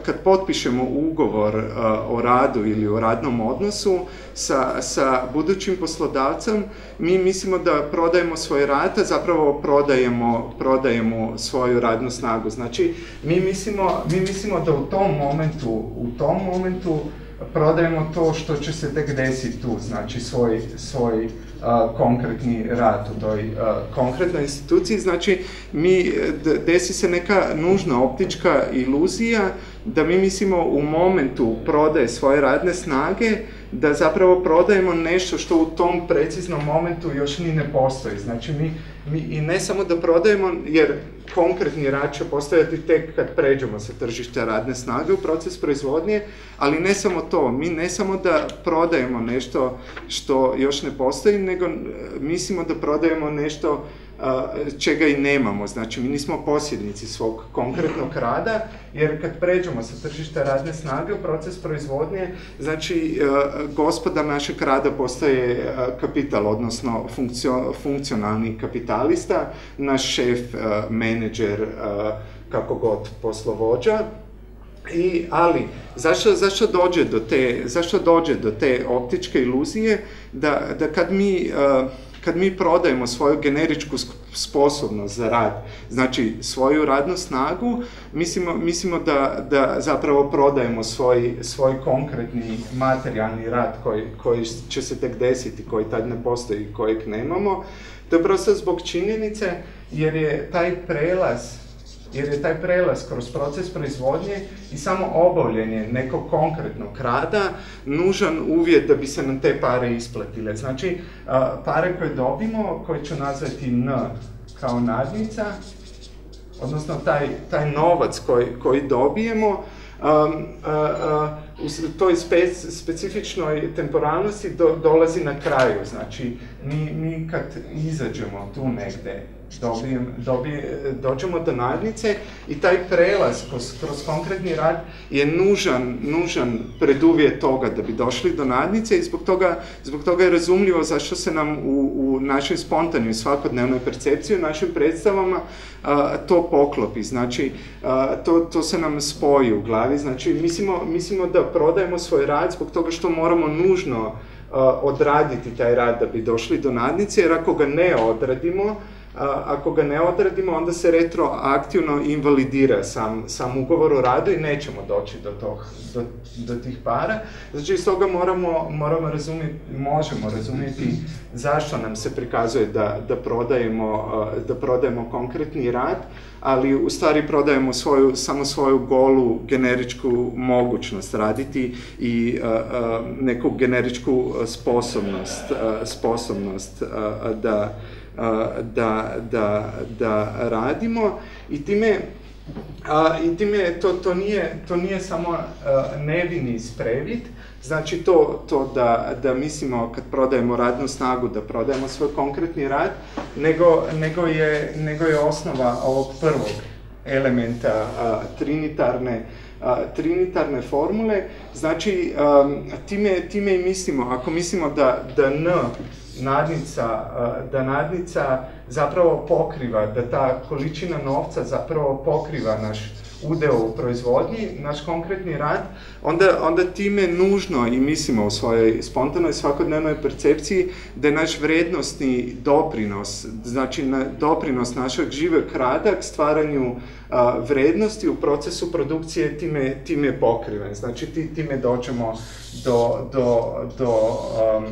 kad potpišemo ugovor o radu ili o radnom odnosu sa, sa budućim poslodavcem, mi mislimo da prodajemo svoj rad, a zapravo prodajemo, prodajemo svoju radnu snagu. Znači, mi mislimo, mi mislimo da u tom momentu, u tom momentu prodajemo to što će se tek desiti tu, znači svoj, svoj a, konkretni rad u toj konkretnoj instituciji, znači mi, desi se neka nužna optička iluzija da mi mislimo u momentu prodaje svoje radne snage, da zapravo prodajemo nešto što u tom preciznom momentu još ni ne postoji. Znači mi, mi i ne samo da prodajemo, jer konkretni rad će postojati tek kad pređemo sa tržišta radne snage u proces proizvodnje, ali ne samo to, mi ne samo da prodajemo nešto što još ne postoji, nego e, mislimo da prodajemo nešto čega i nemamo. Znači, mi nismo posjednici svog konkretnog rada, jer kad pređemo sa tržišta radne snage u proces proizvodnje, znači, gospodar našeg rada postaje kapital, odnosno funkcio, funkcionalni kapitalista, naš šef, menedžer, kako god poslovođa, I, ali, zašto, zašto, dođe do te, zašto dođe do te optičke iluzije da, da kad mi uh, kad mi prodajemo svoju generičku sposobnost za rad, znači svoju radnu snagu, mislimo, mislimo da, da zapravo prodajemo svoj, svoj konkretni materijalni rad koji, koji će se tek desiti, koji tad ne postoji, kojeg nemamo. To je prosto zbog činjenice, jer je taj prelaz jer je taj prelaz kroz proces proizvodnje i samo obavljanje nekog konkretnog rada nužan uvjet da bi se nam te pare isplatile. Znači, pare koje dobimo, koje ću nazvati N kao nadnica, odnosno taj, taj novac koji, koji dobijemo, um, uh, uh, u toj spe, specifičnoj temporalnosti do, dolazi na kraju. Znači, mi, mi kad izađemo tu negde dobijem, dobije, dođemo do nadnice i taj prelaz kroz, kroz konkretni rad je nužan, nužan preduvjet toga da bi došli do nadnice i zbog toga, zbog toga je razumljivo zašto se nam u, u našoj spontanoj svakodnevnoj percepciji, u našim predstavama a, to poklopi, znači a, to, to se nam spoji u glavi, znači mislimo, mislimo da prodajemo svoj rad zbog toga što moramo nužno odraditi taj rad da bi došli do nadnice, jer ako ga ne odradimo, ako ga ne odradimo, onda se retroaktivno invalidira sam, sam ugovor o radu i nećemo doći do, tog, do, do tih para. Znači, iz toga moramo, moramo razumjeti, možemo razumjeti zašto nam se prikazuje da, da, prodajemo, da prodajemo konkretni rad, ali u stvari prodajemo svoju, samo svoju golu generičku mogućnost raditi i a, a, neku generičku sposobnost, a, sposobnost a, da da, da, da radimo. I time I time to, to, nije, to nije samo uh, nevini sprevit, znači to, to da, da mislimo kad prodajemo radnu snagu, da prodajemo svoj konkretni rad, nego, nego, je, nego je osnova ovog prvog elementa trinitarne, trinitarne formule. Znači, time, time i mislimo, ako mislimo da, da n nadnica, da nadnica zapravo pokriva, da ta količina novca zapravo pokriva naš udeo u proizvodnji, naš konkretni rad, onda, onda time nužno i mislimo u svojoj spontanoj svakodnevnoj percepciji da je naš vrednostni doprinos, znači na, doprinos našeg živog rada k stvaranju a, vrednosti u procesu produkcije time, time pokriven. Znači ti, time dođemo do, do, do um,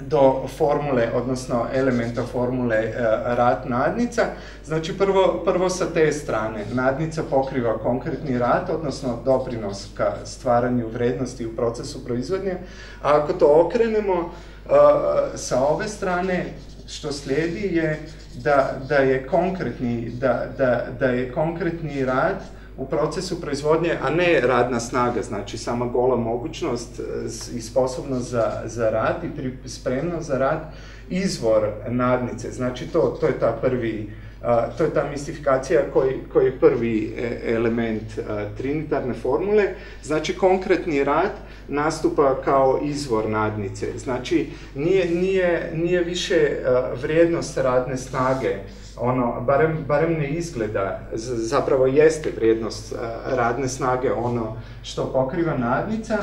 do formule, odnosno elementa formule e, rad nadnica. Znači prvo, prvo sa te strane, nadnica pokriva konkretni rad, odnosno doprinos ka stvaranju vrednosti u procesu proizvodnje, a ako to okrenemo e, sa ove strane, što slijedi je da, da je konkretni, da, da, da je konkretni rad u procesu proizvodnje, a ne radna snaga, znači sama gola mogućnost e, i sposobnost za, za rad i spremnost za rad, izvor nadnice. Znači to, to je ta prvi, a, to je ta mistifikacija koji, koji je prvi e, element a, trinitarne formule. Znači konkretni rad nastupa kao izvor nadnice. Znači nije, nije, nije više a, vrijednost radne snage ono, barem, barem ne izgleda, zapravo jeste vrijednost radne snage ono što pokriva nadnica,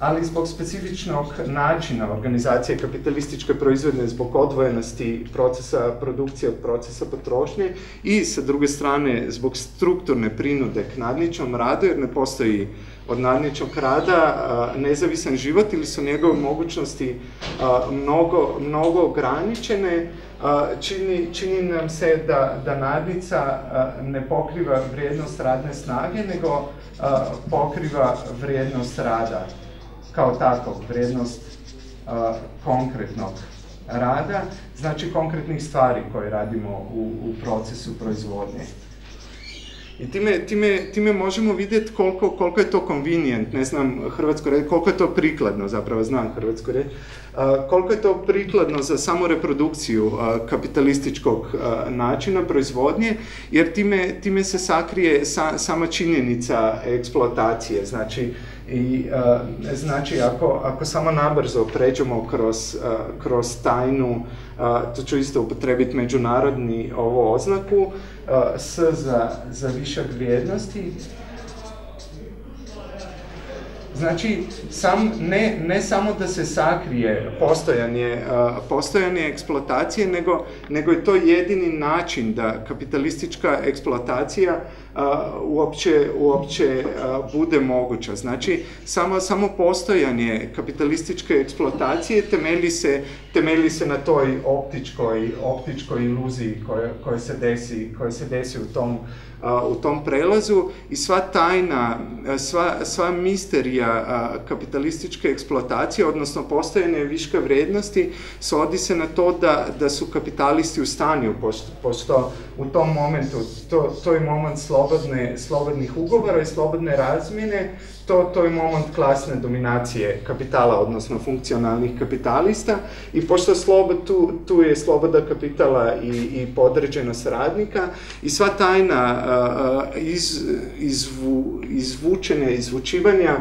ali zbog specifičnog načina organizacije kapitalističke proizvodne, zbog odvojenosti procesa produkcije od procesa potrošnje i sa druge strane zbog strukturne prinude k nadničnom radu, jer ne postoji od nadničnog rada nezavisan život ili su njegove mogućnosti mnogo, mnogo ograničene, čini, čini nam se da, da nadnica ne pokriva vrijednost radne snage, nego pokriva vrijednost rada kao takvog, vrijednost konkretnog rada, znači konkretnih stvari koje radimo u, u procesu proizvodnje. I time, time, time možemo vidjeti koliko, koliko je to convenient, ne znam hrvatsko red, koliko je to prikladno, zapravo znam hrvatsko red, koliko je to prikladno za samo reprodukciju kapitalističkog načina proizvodnje, jer time, time se sakrije sa, sama činjenica eksploatacije, znači I uh, znači, ako, ako samo nabrzo pređemo kroz, uh, kroz tajnu, uh, to ću isto upotrebiti međunarodni ovo oznaku, S za, za višak vrijednosti, Znači, sam, ne, ne samo da se sakrije postojanje, postojanje eksploatacije, nego, nego je to jedini način da kapitalistička eksploatacija uopće, uopće bude moguća. Znači, samo, samo postojanje kapitalističke eksploatacije temelji se, temelji se na toj optičkoj, optičkoj iluziji koja, koja, se desi, koja se desi u tom u tom prelazu i sva tajna, sva, sva misterija kapitalističke eksploatacije, odnosno postojene viška vrednosti, svodi se na to da, da su kapitalisti u stanju, pošto, pošto u tom momentu, to, to je moment slobodne, slobodnih ugovora i slobodne razmjene, to, to je moment klasne dominacije kapitala, odnosno funkcionalnih kapitalista i pošto slobo, tu, tu je sloboda kapitala i, i podređenost radnika i sva tajna iz, izvu, izvučenja, izvučivanja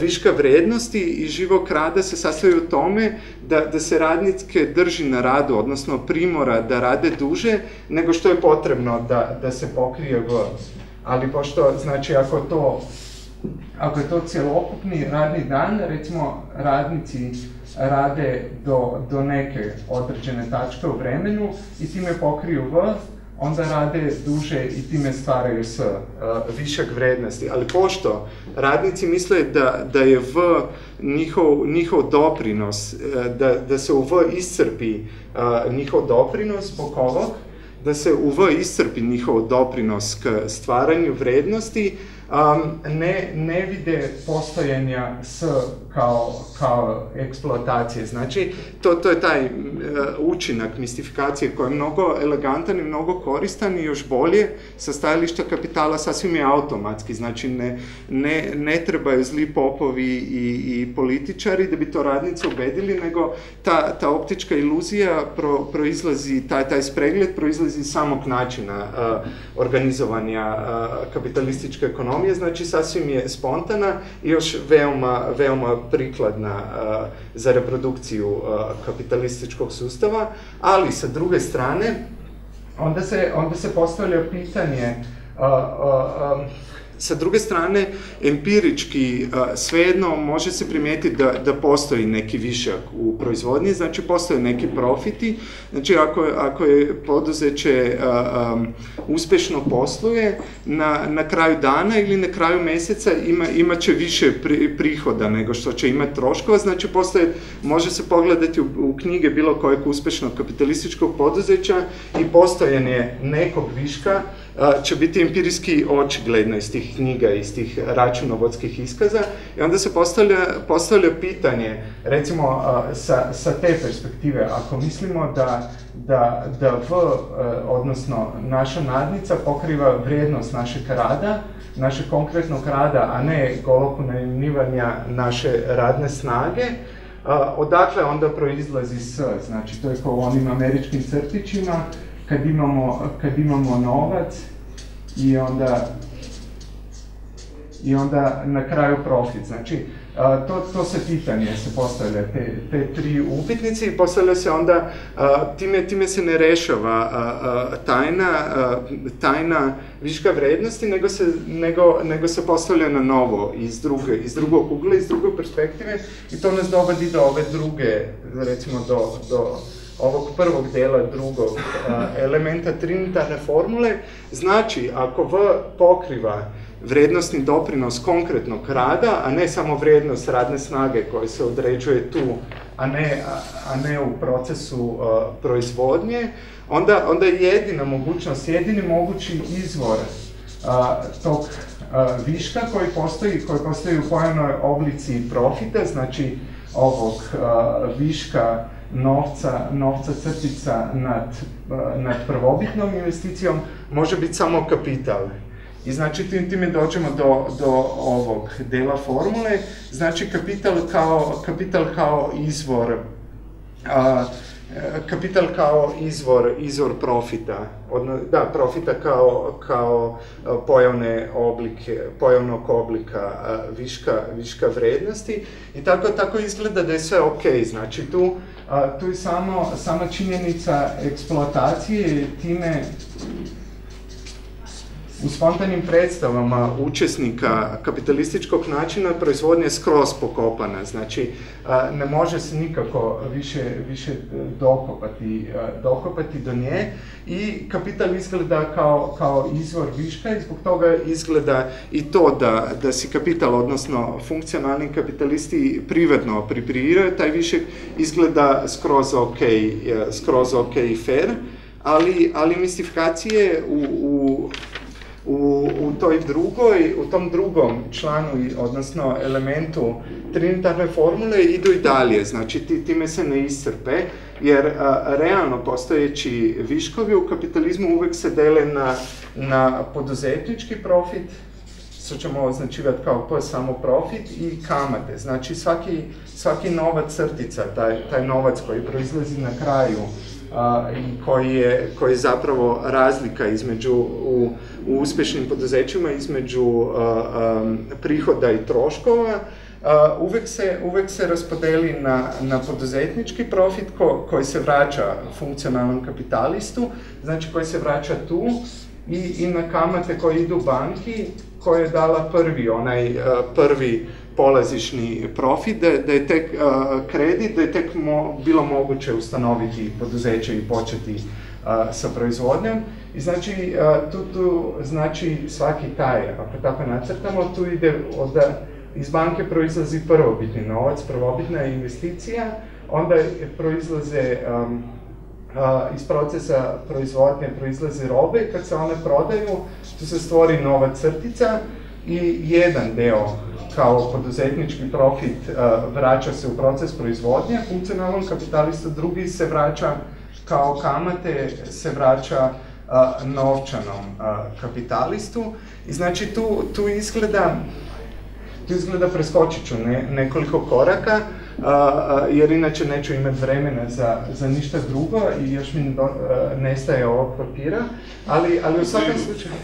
viška vrednosti i živog rada se sastoji u tome da, da se radnice drži na radu, odnosno primora da rade duže nego što je potrebno da, da se pokrije v. Ali pošto, znači, ako to ako je to celokupni radni dan, recimo radnici rade do, do neke određene tačke u vremenu i time pokriju V, onda rade duže i time stvaraju s uh, višak vrednosti. Ali pošto radnici misle da, da je V njihov, njihov doprinos, uh, da, da se u V iscrpi uh, njihov doprinos zbog ovog, da se u V iscrpi njihov doprinos k stvaranju vrednosti, um, ne, ne vide postojanja S kao, kao eksploatacije. Znači, to, to je taj uh, učinak mistifikacije koji je mnogo elegantan i mnogo koristan i još bolje sa stajališta kapitala sasvim je automatski. Znači, ne, ne, ne trebaju zli popovi i, i političari da bi to radnice ubedili, nego ta, ta optička iluzija pro, proizlazi, taj, taj spregled proizlazi iz samog načina uh, organizovanja uh, kapitalističke ekonomije, znači sasvim je spontana i još veoma, veoma prikladna za reprodukciju kapitalističkog sustava, ali sa druge strane, onda se, onda se postavlja pitanje Sa druge strane, empirički svejedno može se primijetiti da, da postoji neki višak u proizvodnji, znači postoje neki profiti, znači ako, ako je poduzeće um, uspešno posluje, na, na kraju dana ili na kraju meseca ima, imaće više pri, prihoda nego što će imati troškova, znači postoje, može se pogledati u, u knjige bilo kojeg uspešnog kapitalističkog poduzeća i postojanje nekog viška će biti empirijski očigledno iz tih knjiga, iz tih računovodskih iskaza. I onda se postavlja, postavlja pitanje, recimo sa, sa te perspektive, ako mislimo da, da, da V, odnosno naša nadnica, pokriva vrijednost našeg rada, našeg konkretnog rada, a ne golog unajmljivanja naše radne snage, odakle onda proizlazi S, znači to je kao u onim američkim crtićima, kad imamo, kad imamo novac i onda i onda na kraju profit. Znači, a, to, to se pitanje se postavlja, te, te tri upitnice i postavlja se onda, a, time, time se ne rešava a, a, tajna, a, tajna viška vrednosti, nego se, nego, nego se postavlja na novo iz, druge, iz drugog ugla, iz druge perspektive i to nas dovodi do ove druge, recimo do, do ovog prvog dela drugog a, elementa trinitarne formule, znači ako V pokriva vrednostni doprinos konkretnog rada, a ne samo vrednost radne snage koja se određuje tu, a ne, a, a ne u procesu a, proizvodnje, onda, onda je jedina mogućnost, jedini mogući izvor a, tog a, viška koji postoji, koji postoji u pojavnoj oblici profita, znači ovog a, viška novca, novca crtica nad, nad prvobitnom investicijom može biti samo kapital. I znači tim, time dođemo do, do ovog dela formule, znači kapital kao, kapital kao izvor a, kapital kao izvor, izvor profita, odno, da, profita kao, kao pojavne oblike, pojavnog oblika viška, viška vrednosti. I tako, tako izgleda da je sve ok, znači tu, tu je samo, sama činjenica eksploatacije time u spontanim predstavama učesnika kapitalističkog načina proizvodnja je skroz pokopana, znači ne može se nikako više, više dokopati, dokopati do nje. I kapital izgleda kao, kao izvor viška i zbog toga izgleda i to da, da si kapital, odnosno funkcionalni kapitalisti privatno pripririraju, taj višek izgleda skroz ok, skroz ok i fair, ali, ali mistifikacije u, u u, u toj drugoj, u tom drugom članu, odnosno elementu trinitarne formule idu i dalje, znači ti, time se ne iscrpe, jer a, realno postojeći viškovi u kapitalizmu uvek se dele na, na poduzetnički profit, što ćemo označivati kao P samo profit i kamate. Znači svaki, svaki novac crtica, taj, taj novac koji proizlazi na kraju a, i koji je, koji je zapravo razlika između u, u uspešnim poduzećima između a, a, prihoda i troškova, Uh, uvek, se, uvek se raspodeli na, na poduzetnički profit ko, koji se vraća funkcionalnom kapitalistu, znači koji se vraća tu i, i na kamate koje idu banki koja je dala prvi, onaj uh, prvi polazišni profit, da, da je tek uh, kredit, da je tek mo, bilo moguće ustanoviti poduzeće i početi uh, sa proizvodnjom. I znači, tu, tu, znači svaki taj, ako tako nacrtamo, tu ide od iz banke proizlazi prvobitni novac, prvobitna investicija, onda proizlaze um, iz procesa proizvodnje proizlaze robe, kad se one prodaju, tu se stvori nova crtica i jedan deo kao poduzetnički profit vraća se u proces proizvodnje, funkcionalnom kapitalistu, drugi se vraća kao kamate, se vraća a, novčanom a, kapitalistu. I znači tu, tu izgleda tu izgleda preskočit ću ne, nekoliko koraka, a, a, jer inače neću imati vremena za, za ništa drugo i još mi do, a, nestaje ovog papira, ali, ali u svakom slučaju...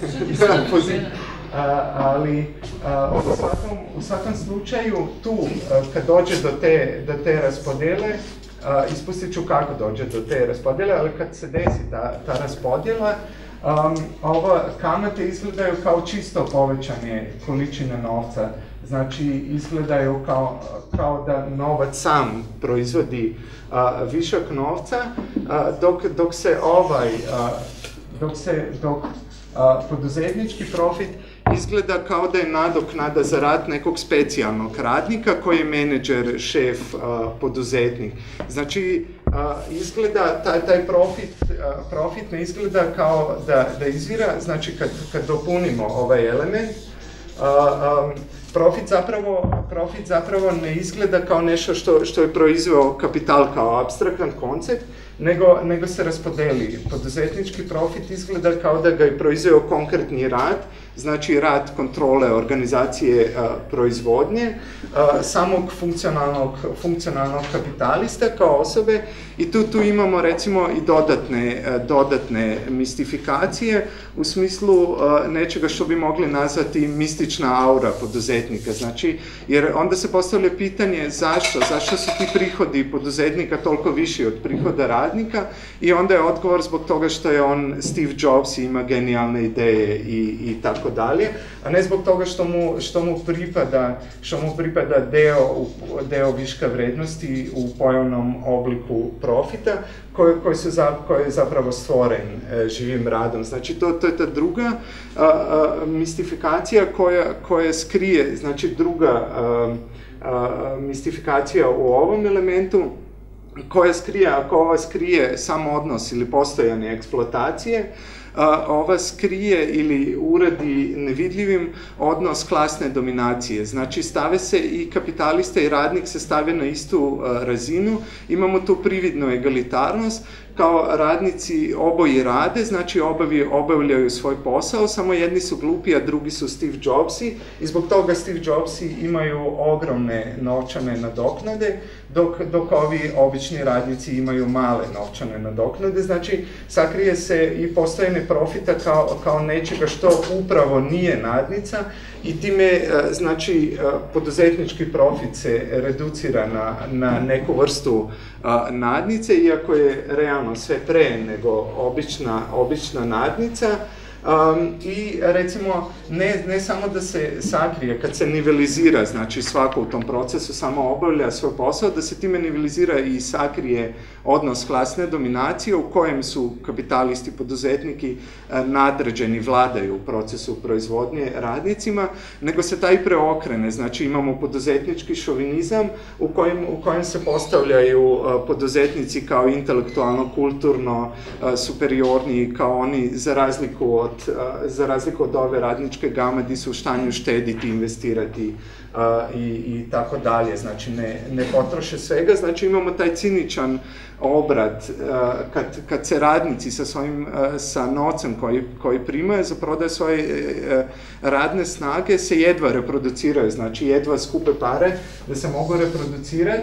a, ali a, u, svakom, u svakom slučaju tu, a, kad dođe do te, do te raspodele, a, ispustit ću kako dođe do te raspodele, ali kad se desi ta, ta raspodjela, um, ova kamate izgledaju kao čisto povećanje količine novca. Znači izgledaju kao, kao da novac sam proizvodi a, višak novca, a, dok, dok se ovaj, a, dok se, dok a, poduzetnički profit izgleda kao da je nadoknada za rad nekog specijalnog radnika koji je menedžer, šef, poduzetnik. Znači, izgleda, taj, taj profit, profit ne izgleda kao da, da izvira, znači kad, kad dopunimo ovaj element, profit zapravo, profit zapravo ne izgleda kao nešto što, što je proizveo kapital kao abstraktan koncept, nego, nego se raspodeli. Poduzetnički profit izgleda kao da ga je proizveo konkretni rad, znači rad kontrole organizacije a, proizvodnje, a, samog funkcionalnog, funkcionalnog kapitalista kao osobe. I tu, tu imamo recimo i dodatne, a, dodatne mistifikacije u smislu nečega što bi mogli nazvati mistična aura poduzetnika. Znači, jer onda se postavlja pitanje zašto, zašto su ti prihodi poduzetnika toliko viši od prihoda radnika? I onda je odgovor zbog toga što je on Steve Jobs i ima genijalne ideje i, i tako dalje, a ne zbog toga što mu, što mu pripada, što mu pripada deo, deo viška vrednosti u pojavnom obliku profita, koji, koji, su za, koji je zapravo stvoren e, živim radom. Znači, to, to je ta druga a, a, mistifikacija koja, koja skrije, znači druga a, a, mistifikacija u ovom elementu, koja skrije, ako ova skrije samo odnos ili postojanje eksploatacije, a, ova skrije ili uradi nevidljivim odnos klasne dominacije. Znači, stave se i kapitalista i radnik se stave na istu razinu, imamo tu prividnu egalitarnost, kao radnici oboji rade, znači obavi, obavljaju svoj posao, samo jedni su glupi, a drugi su Steve Jobsi i zbog toga Steve Jobsi imaju ogromne novčane nadoknade, dok, dok ovi obični radnici imaju male novčane nadoknade, znači sakrije se i postojene profita kao, kao nečega što upravo nije nadnica i time, e, znači, e, poduzetnički profit se reducira na, na neku vrstu nadnice, iako je realno sve pre nego obična, obična nadnica, Um, I recimo, ne, ne samo da se sakrije, kad se nivelizira, znači svako u tom procesu samo obavlja svoj posao, da se time nivelizira i sakrije odnos klasne dominacije u kojem su kapitalisti, poduzetniki e, nadređeni, vladaju u procesu proizvodnje radnicima, nego se taj preokrene, znači imamo poduzetnički šovinizam u kojem, u kojem se postavljaju e, poduzetnici kao intelektualno, kulturno e, superiorni, kao oni za razliku od, za razliku od ove radničke gama gde su u štanju štediti, investirati i, i tako dalje, znači ne, ne potroše svega, znači imamo taj ciničan obrat kad, kad se radnici sa svojim, sa novcem koji, koji primaju za prodaju svoje e, radne snage se jedva reproduciraju, znači jedva skupe pare da se mogu reproducirati,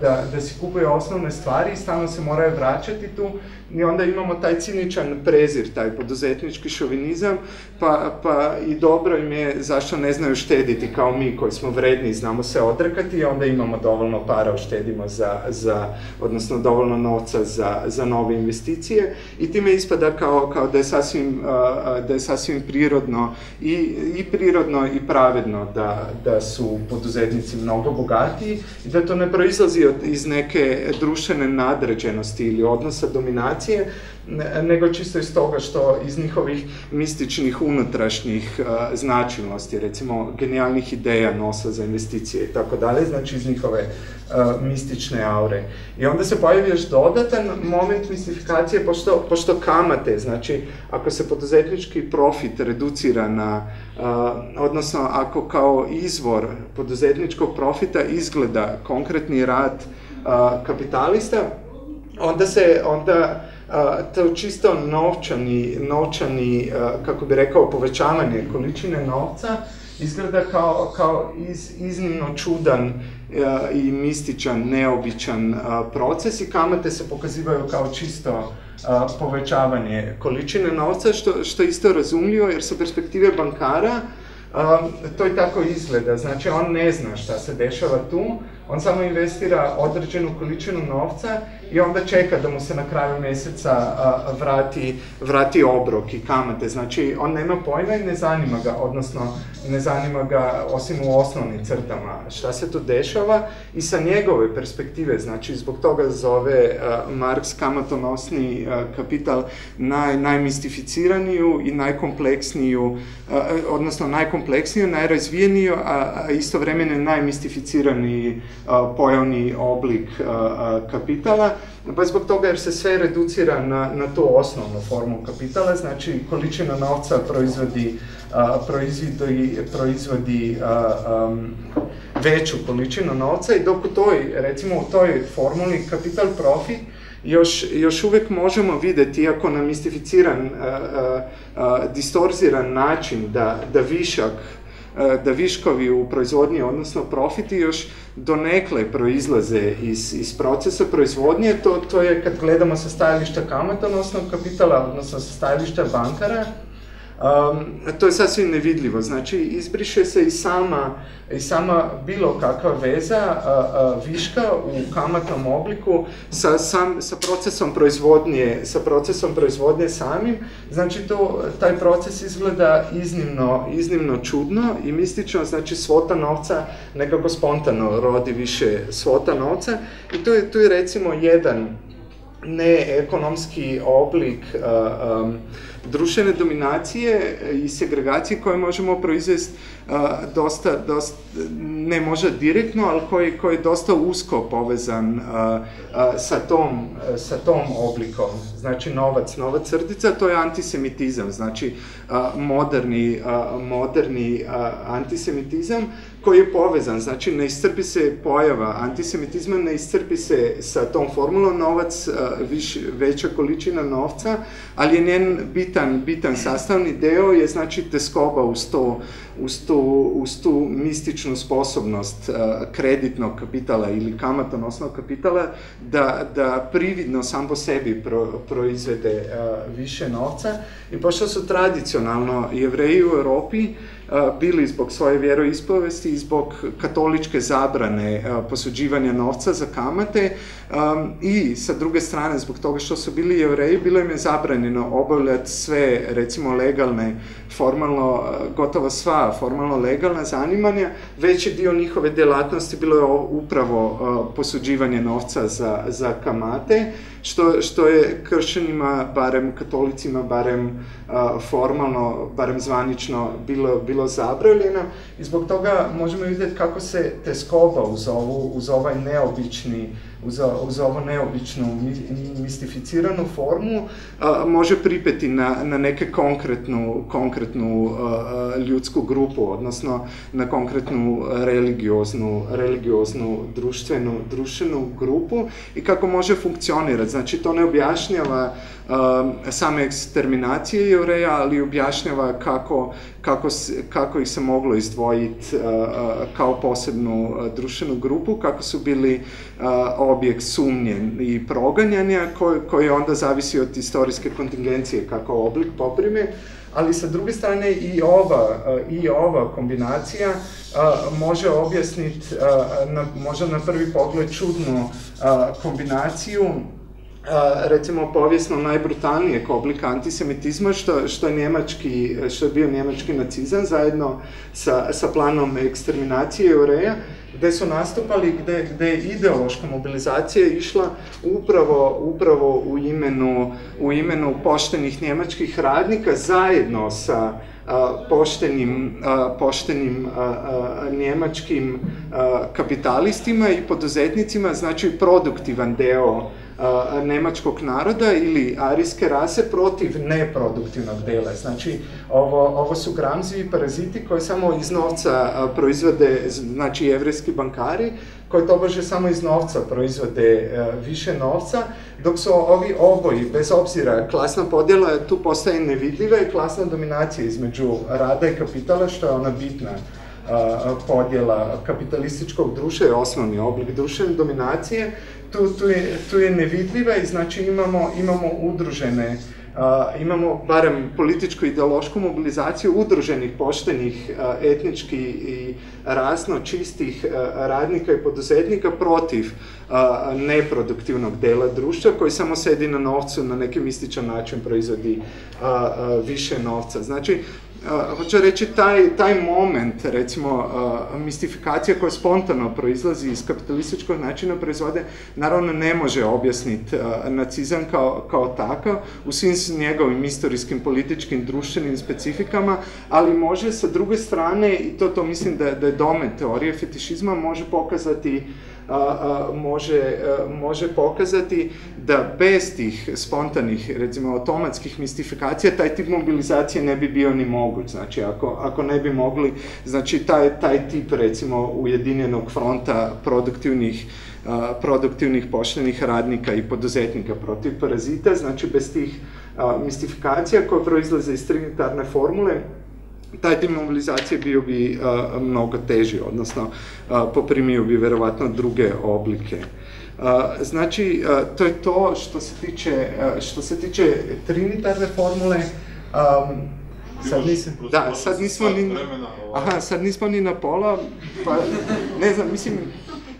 da, da si kupuju osnovne stvari i stalno se moraju vraćati tu. I onda imamo taj ciničan prezir, taj poduzetnički šovinizam, pa, pa i dobro im je zašto ne znaju štediti kao mi koji smo vredni i znamo se odrekati i onda imamo dovoljno para uštedimo za, za odnosno dovoljno novca za, za nove investicije i time ispada kao, kao da, je sasvim, da je sasvim prirodno i, i prirodno i pravedno da, da su poduzetnici mnogo bogatiji i da to ne proizlazi od, iz neke društvene nadređenosti ili odnosa dominacije, nego čisto iz toga što iz njihovih mističnih unutrašnjih značilnosti, recimo genijalnih ideja nosa za investicije i tako dalje, znači iz njihove mistične aure. I onda se pojavi još dodatan moment mistifikacije, pošto, pošto kamate, znači ako se poduzetnički profit reducira na, uh, odnosno ako kao izvor poduzetničkog profita izgleda konkretni rad kapitalista, onda se, onda to čisto novčani, novčani, kako bi rekao, povećavanje količine novca. Izgleda kao, kao iz, iznimno čudan i mističan, neobičan proces i kamate se pokazivaju kao čisto povećavanje količine novca, što, što isto razumljivo jer sa perspektive bankara Um, to i tako izgleda, znači on ne zna šta se dešava tu, on samo investira određenu količinu novca i onda čeka da mu se na kraju meseca vrati, vrati obrok i kamate, znači on nema pojma i ne zanima ga, odnosno ne zanima ga osim u osnovnim crtama. Šta se tu dešava? I sa njegove perspektive, znači zbog toga zove Marks kamatonosni kapital naj, najmistificiraniju i najkompleksniju, odnosno najkompleksniju, najrazvijeniju, a istovremeno najmistificiraniji pojavni oblik kapitala, pa zbog toga jer se sve reducira na, na tu osnovnu formu kapitala, znači količina novca proizvodi, proizvodi, proizvodi um, veću količinu novca i dok u toj, recimo u toj formuli kapital profit, još, još uvek možemo videti, iako na mistificiran, a, a, a, distorziran način da, da višak da viškovi u proizvodnji, odnosno profiti, još donekle proizlaze iz, iz procesa proizvodnje, to, to je kad gledamo sa stajališta kamatonosnog kapitala, odnosno sa stajališta bankara, Um, to je sasvim nevidljivo, znači izbriše se i sama, i sama bilo kakva veza a, a, viška u kamatnom obliku sa, sam, sa procesom proizvodnje, sa procesom proizvodnje samim, znači to, taj proces izgleda iznimno, iznimno čudno i mistično, znači svota novca nekako spontano rodi više svota novca. I to je, tu je recimo jedan neekonomski oblik uh, um, društvene dominacije i segregacije koje možemo proizvesti dosta, dosta, ne možda direktno, ali koji, koji je dosta usko povezan sa, tom, sa tom oblikom. Znači novac, novac srdica, to je antisemitizam, znači moderni, moderni antisemitizam koji je povezan, znači ne iscrpi se pojava antisemitizma, ne iscrpi se sa tom formulom novac, viš, veća količina novca, ali je njen bitan, bitan sastavni deo je znači teskoba uz to, uz tu, uz tu mističnu sposobnost kreditnog kapitala ili kamatonosnog kapitala da, da prividno sam po sebi pro, proizvede više novca. I pošto su tradicionalno jevreji u Europi bili zbog svoje vjeroispovesti i zbog katoličke zabrane posuđivanja novca za kamate i sa druge strane zbog toga što su bili jevreji bilo im je zabranjeno obavljati sve recimo legalne formalno gotovo sva formalno legalna zanimanja. Veći dio njihove delatnosti bilo je upravo posuđivanje novca za, za kamate što, što je kršćanima, barem katolicima, barem formalno, barem zvanično bilo bilo zabravljeno i zbog toga možemo vidjeti kako se teskoba uz, ovu, uz ovaj neobični ovu neobičnu mistificiranu formu a, može pripeti na, na neke konkretnu, konkretnu a, ljudsku grupu, odnosno na konkretnu religioznu, religioznu društvenu, društvenu grupu i kako može funkcionirati. Znači to ne objašnjava a, same eksterminacije jevreja, ali objašnjava kako, kako, kako ih se moglo izdvojiti kao posebnu društvenu grupu, kako su bili objekt sumnje i proganjanja koji, koji onda zavisi od istorijske kontingencije kako oblik poprime, ali sa druge strane i ova, i ova kombinacija može objasniti, možda na prvi pogled čudnu kombinaciju recimo povijesno najbrutalnijeg oblika antisemitizma što, što je njemački, što je bio njemački nacizam zajedno sa, sa planom eksterminacije jevreja gde su nastupali, gde, gde je ideološka mobilizacija išla upravo, upravo u, imenu, u imenu poštenih njemačkih radnika zajedno sa a, poštenim, a, poštenim a, njemačkim kapitalistima i poduzetnicima, znači produktivan deo a, nemačkog naroda ili arijske rase protiv neproduktivnog dela. Znači, ovo, ovo su gramzivi paraziti koji samo iz novca proizvode, znači jevrijski bankari, koji tobože samo iz novca proizvode više novca, dok su ovi oboji, bez obzira, klasna podjela tu postaje nevidljiva i klasna dominacija između rada i kapitala, što je ona bitna podjela kapitalističkog društva je osnovni oblik društvene dominacije, tu, tu, je, tu je nevidljiva i znači imamo, imamo udružene Uh, imamo barem političko-ideološku mobilizaciju udruženih, poštenih, uh, etnički i rasno čistih uh, radnika i poduzetnika protiv neproduktivnog dela društva koji samo sedi na novcu na neki mističan način proizvodi više novca. Znači, uh, hoću reći, taj, taj moment, recimo, uh, mistifikacija koja spontano proizlazi iz kapitalističkog načina proizvode, naravno ne može objasniti uh, nacizam kao, kao takav u svim njegovim istorijskim, političkim, društvenim specifikama, ali može sa druge strane, i to, to mislim da, da je domet teorije fetišizma, može pokazati a, a, može, a, može pokazati da bez tih spontanih, recimo automatskih mistifikacija, taj tip mobilizacije ne bi bio ni moguć. Znači, ako, ako ne bi mogli, znači taj, taj tip, recimo, ujedinjenog fronta produktivnih produktivnih poštenih radnika i poduzetnika protiv parazita, znači bez tih mistifikacija koje proizlaze iz trinitarne formule, taj tim mobilizacije bio bi a, mnogo teži, odnosno a, poprimio bi verovatno druge oblike. A, znači, a, to je to što se tiče, a, što se tiče trinitarne formule. A, sad nisam, da, sad nismo ni, ovaj. aha, sad nismo ni na pola, pa ne znam, mislim,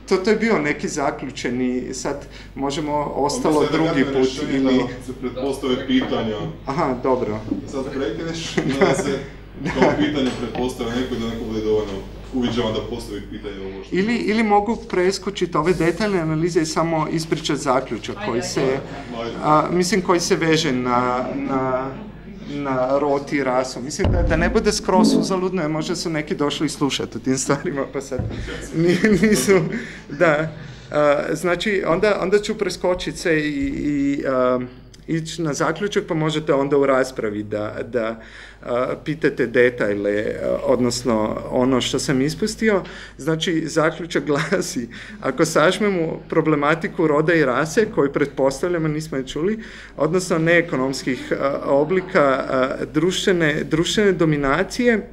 to, to je bio neki zaključeni, sad možemo ostalo pa drugi put ili... Da se pretpostave pitanja. Aha, dobro. Sad prekineš da se kao pitanje pretpostavlja neko da neko bude dovoljno uviđava da postavi pitanje ovo što... Ili, ili mogu preskočiti ove detaljne analize i samo ispričati zaključak koji se, a, mislim, koji se veže na, na na rot i rasu. Mislim da, da ne bude skroz uzaludno, jer možda su neki došli slušati o tim stvarima, pa sad nisu, da. A, znači, onda, onda ću preskočiti se i, i a, ići na zaključak, pa možete onda u raspravi da, da a, pitate detajle, a, odnosno ono što sam ispustio. Znači, zaključak glasi, ako sažmemo problematiku roda i rase, koju pretpostavljamo, nismo je čuli, odnosno neekonomskih a, oblika društvene, društvene dominacije,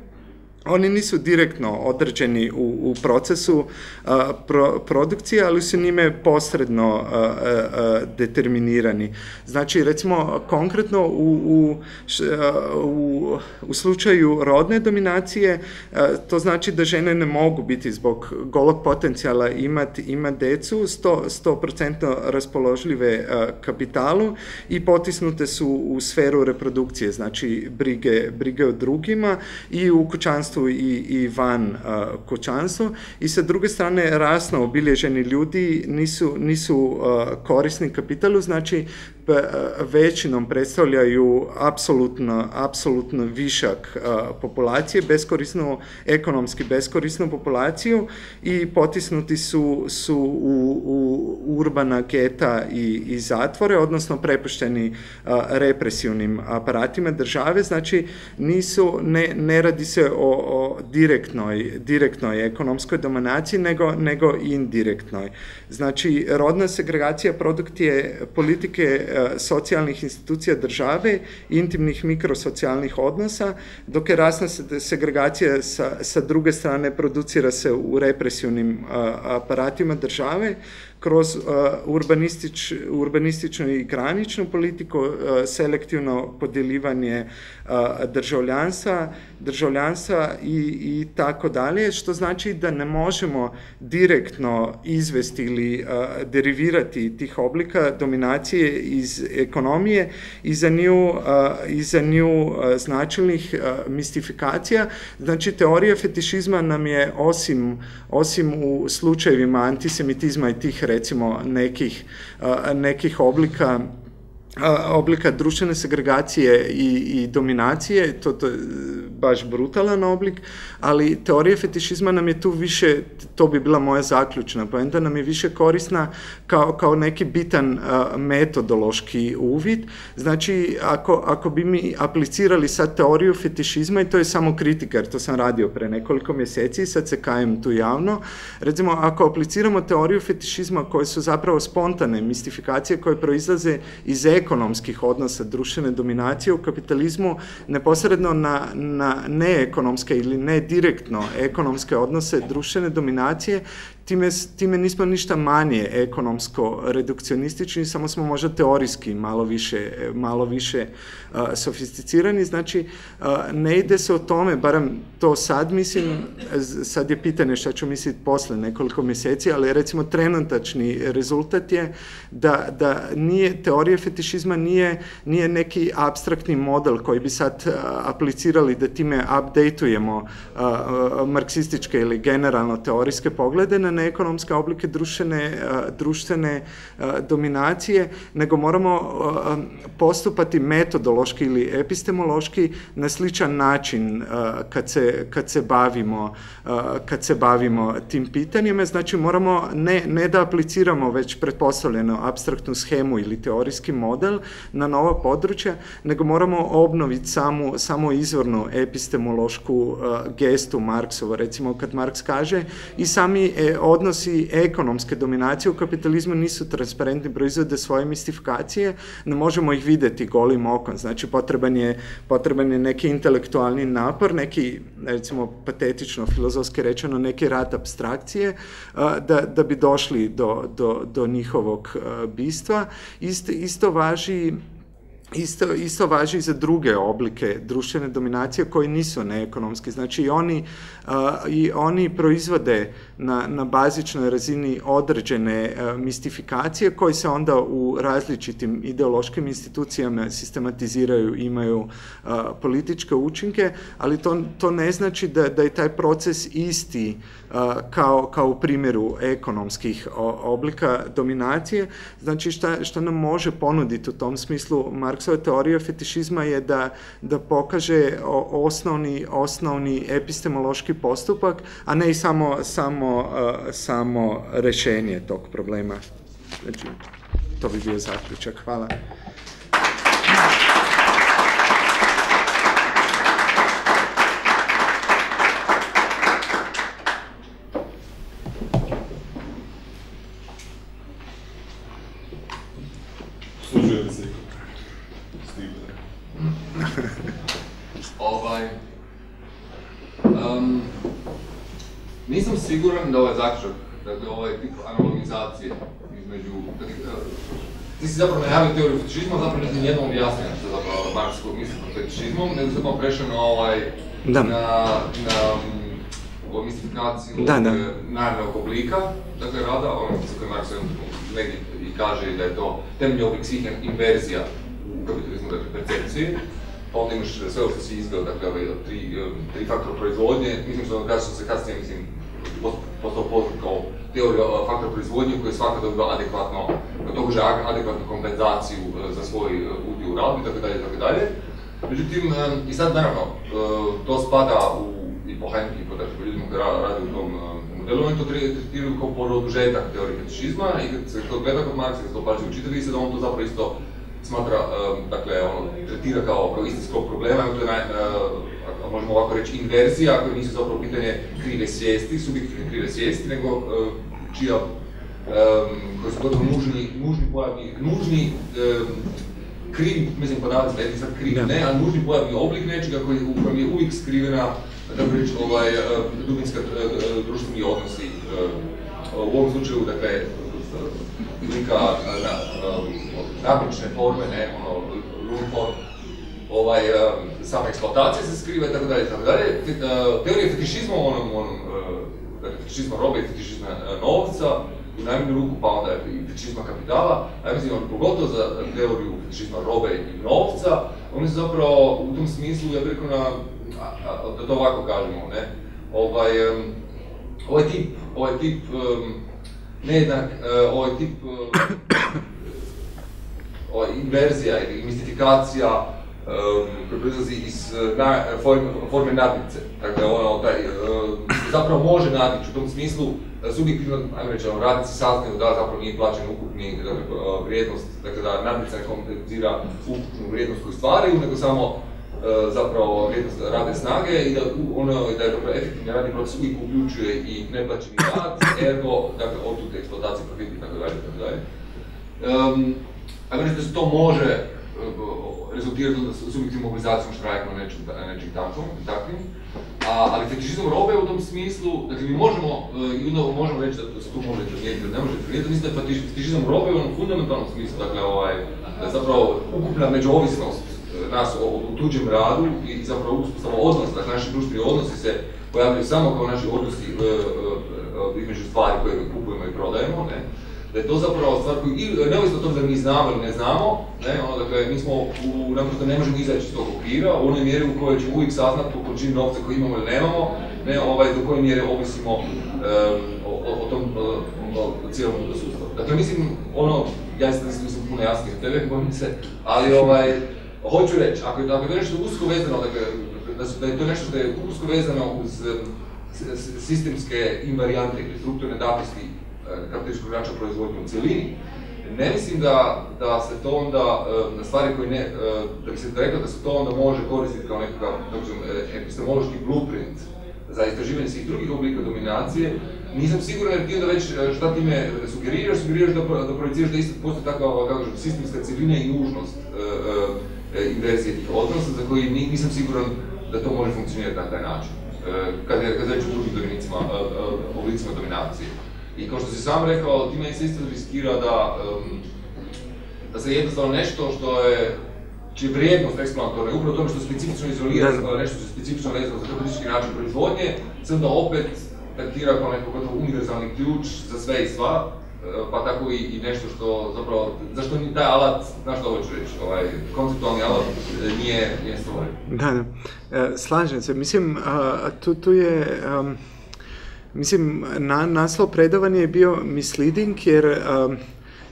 oni nisu direktno određeni u, u procesu a, pro, produkcije, ali su njime posredno a, a, determinirani. Znači, recimo, konkretno u, u, u, u slučaju rodne dominacije, to znači da žene ne mogu biti zbog golog potencijala imati ima decu, 100%, 100% raspoložljive kapitalu i potisnute su u sferu reprodukcije, znači brige, brige o drugima i u kućanstvu kućanstvu i, i van uh, kućanstva i sa druge strane rasno obilježeni ljudi nisu, nisu uh, korisni kapitalu, znači većinom predstavljaju apsolutno, apsolutno višak uh, populacije, beskorisnu, ekonomski beskorisnu populaciju i potisnuti su, su u, u urbana geta i, i zatvore, odnosno prepušteni uh, represivnim aparatima države, znači nisu, ne, ne radi se o, o direktnoj, direktnoj ekonomskoj dominaciji, nego, nego indirektnoj. Znači, rodna segregacija produkt je politike E, socijalnih institucija države, intimnih mikrosocijalnih odnosa, dok je rasna segregacija sa, sa druge strane producira se u represivnim aparatima države, kroz uh, urbanistič, urbanističnu i graničnu politiku, uh, selektivno podeljivanje državljanstva, državljanstva i, i tako dalje, što znači da ne možemo direktno izvesti ili derivirati tih oblika dominacije iz ekonomije i za nju, i za nju značilnih mistifikacija. Znači, teorija fetišizma nam je osim, osim u slučajevima antisemitizma i tih recimo nekih, nekih oblika oblika društvene segregacije i, i dominacije, to, to je baš brutalan oblik, ali teorija fetišizma nam je tu više, to bi bila moja zaključna poenta, nam je više korisna kao, kao neki bitan a, metodološki uvid. Znači, ako, ako bi mi aplicirali sad teoriju fetišizma, i to je samo kritika, jer to sam radio pre nekoliko mjeseci, sad se kajem tu javno, recimo, ako apliciramo teoriju fetišizma koje su zapravo spontane mistifikacije koje proizlaze iz ekonomskih odnosa društvene dominacije u kapitalizmu neposredno na, na neekonomske ili ne direktno ekonomske odnose društvene dominacije, time, time nismo ništa manje ekonomsko redukcionistični, samo smo možda teorijski malo više, malo više uh, sofisticirani, znači uh, ne ide se o tome, barem to sad mislim, sad je pitanje šta ću misliti posle nekoliko mjeseci, ali recimo trenutačni rezultat je da, da nije, teorija fetišizma nije, nije neki abstraktni model koji bi sad uh, aplicirali da time updateujemo uh, marksističke ili generalno teorijske poglede na ekonomske oblike društvene, društvene dominacije, nego moramo postupati metodološki ili epistemološki na sličan način kad se, kad se bavimo kad se bavimo tim pitanjima, znači moramo ne, ne da apliciramo već pretpostavljeno abstraktnu schemu ili teorijski model na nova područja, nego moramo obnoviti samu, samo izvornu epistemološku gestu Marksova, recimo kad Marks kaže i sami odnosi ekonomske dominacije u kapitalizmu nisu transparentni, proizvode svoje mistifikacije, ne možemo ih videti golim okom, znači potreban je, potreban je neki intelektualni napor, neki, recimo patetično, filozofski rečeno, neki rat abstrakcije, da, da bi došli do, do, do njihovog bistva. Isto, isto važi Isto, isto važi i za druge oblike društvene dominacije koji nisu neekonomski. Znači i oni, uh, i oni proizvode na, na bazičnoj razini određene uh, mistifikacije koji se onda u različitim ideološkim institucijama sistematiziraju, imaju uh, političke učinke, ali to, to ne znači da, da je taj proces isti kao, kao u primjeru ekonomskih oblika dominacije. Znači šta, šta nam može ponuditi u tom smislu Marksova teorija fetišizma je da, da pokaže osnovni, osnovni epistemološki postupak, a ne i samo, samo, samo rešenje tog problema. Znači, to bi bio zaključak. Hvala. Siguran da ovaj zaključak, dakle ovaj tip analogizacije između, dakle, ti si zapravo najavio teoriju fetišizma, zapravo niti nijednom objasnio što zapravo Marks misli pod fetišizmom, nego se samo prešao na ovaj, da. na, na o mistifikaciju da, da. naravnog oblika, dakle rada, ono što Marks negdje i kaže da je to temeljni oblik svih inverzija u kapitalizmu, dakle percepcije. pa onda imaš sve ovo što si izveo, dakle, ove tri, tri faktora proizvodnje, mislim što sam se kasnije, mislim, postao poznat kao teorija faktora proizvodnje koji svaka dobiva adekvatno, to kaže adekvatnu kompenzaciju za svoj udio u radu i tako dalje, tako dalje. Međutim, i sad naravno, to spada u, i po Heinke i po, dakle, po ljudima koji rade u tom modelu, oni to tretiraju kao produžetak teorije fetišizma i kad se to gleda kod Marksa, kad se to pažljivo čita, vidi se da on to zapravo isto smatra, dakle, ono, tretira kao, istinskog problema, to je naj, možemo ovako reći, inverzija, koje nisu zapravo pitanje krive svijesti, subjektivne krive svijesti, nego čija, koji su gotovo nužni, nužni pojavni, nužni krivi, mislim podaci, ne sad krivi, ne, ali nužni pojavni oblik nečega koji, u kojem je uvijek skrivena, tako reći, ovaj, dubinska društveni odnosi. U ovom slučaju, dakle, neka napične forme, ne, ono, form, ovaj, sama eksploatacija se skriva i tako dalje, tako dalje. Teorija fetišizma, onom, onom, dakle, fetišizma robe i fetišizma novca, u najmanju ruku, pa onda i fetišizma kapitala, a mislim, pogotovo za teoriju fetišizma robe i novca, oni su zapravo u tom smislu, ja bih na, da to ovako kažemo, ne, ovaj, ovaj tip, ovaj tip, nejednak, ovaj tip, ovaj, inverzija ili mistifikacija koji proizlazi iz na, forme, forme nadnice. Dakle, ono, taj, zapravo može nadići u tom smislu, subjektivno, ajmo reći, ono, radnici saznaju da zapravo nije plaćen ukupni dakle, vrijednost, dakle da nadnica ne kompenzira ukupnu vrijednost koju stvaraju, nego samo zapravo vrijednost radne snage i da, ono, da je dakle, efektivni radni proces uvijek uključuje i neplaćeni rad, ergo, dakle, otud eksploatacija profita i tako dalje, tako dalje. Um, ajmo reći da se to može rezultirati onda subjektivnom mobilizacijom štrajkom nečim, nečim takvom, takvim. A, ali fetišizam robe u tom smislu, dakle mi možemo, i onda možemo reći da se tu može intervenirati ili ne može intervenirati, mislim da je fetišizam robe u onom fundamentalnom smislu, dakle ovaj, da je zapravo ukupna međuovisnost nas u tuđem radu i zapravo uspostava odnos, dakle naši društveni odnosi se pojavljaju samo kao naši odnosi e, e, između stvari koje kupujemo i prodajemo, ne? da je to zapravo stvar koju, neovisno o tom da mi znamo ili ne znamo, ne, ono, dakle, mi smo, u, naprosto ne možemo izaći iz tog okvira, u onoj mjeri u kojoj ćemo uvijek saznati po količini novca koji imamo ili nemamo, ne, ovaj, do koje mjere ovisimo um, o, o, tom o, cijelom sustavu. Dakle, mislim, ono, ja sam mislim puno jasnije od tebe, bojim se, ali ovaj, hoću reći, ako ako je nešto usko vezano, dakle, da, su, da je to nešto što je usko vezano uz sistemske invarijante ili strukturne datosti kapitalističkog igrača proizvodnje u cjelini, ne mislim da, da se to onda, na stvari koje ne, da bi se rekao da se to onda može koristiti kao nekakav epistemološki blueprint za istraživanje svih drugih oblika dominacije, nisam siguran jer ti onda već šta time sugeriraš, sugeriraš da, da projeciraš da isto postoji takva, kako kažem, sistemska cijelina i nužnost inverzije tih odnosa za koji nisam siguran da to može funkcionirati na taj način. Kad je, kad je reći o drugim dominicima, oblicima dominacije. I kao što si sam rekao, time se isto riskira da, da se jednostavno nešto što je čije vrijednost eksplonatorna je upravo tome što specifično izolira, nešto što je specifično vezano za kapitalistički način proizvodnje, se onda opet tretira kao neko gotovo univerzalni ključ za sve i sva, pa tako i, i nešto što zapravo, zašto ni taj alat, znaš što hoću reći, ovaj, konceptualni alat nije, nije stvoren. Da, da. E, slažem se, mislim, tu, tu je... Um, Mislim, na, naslov predavanja je bio misleading jer um,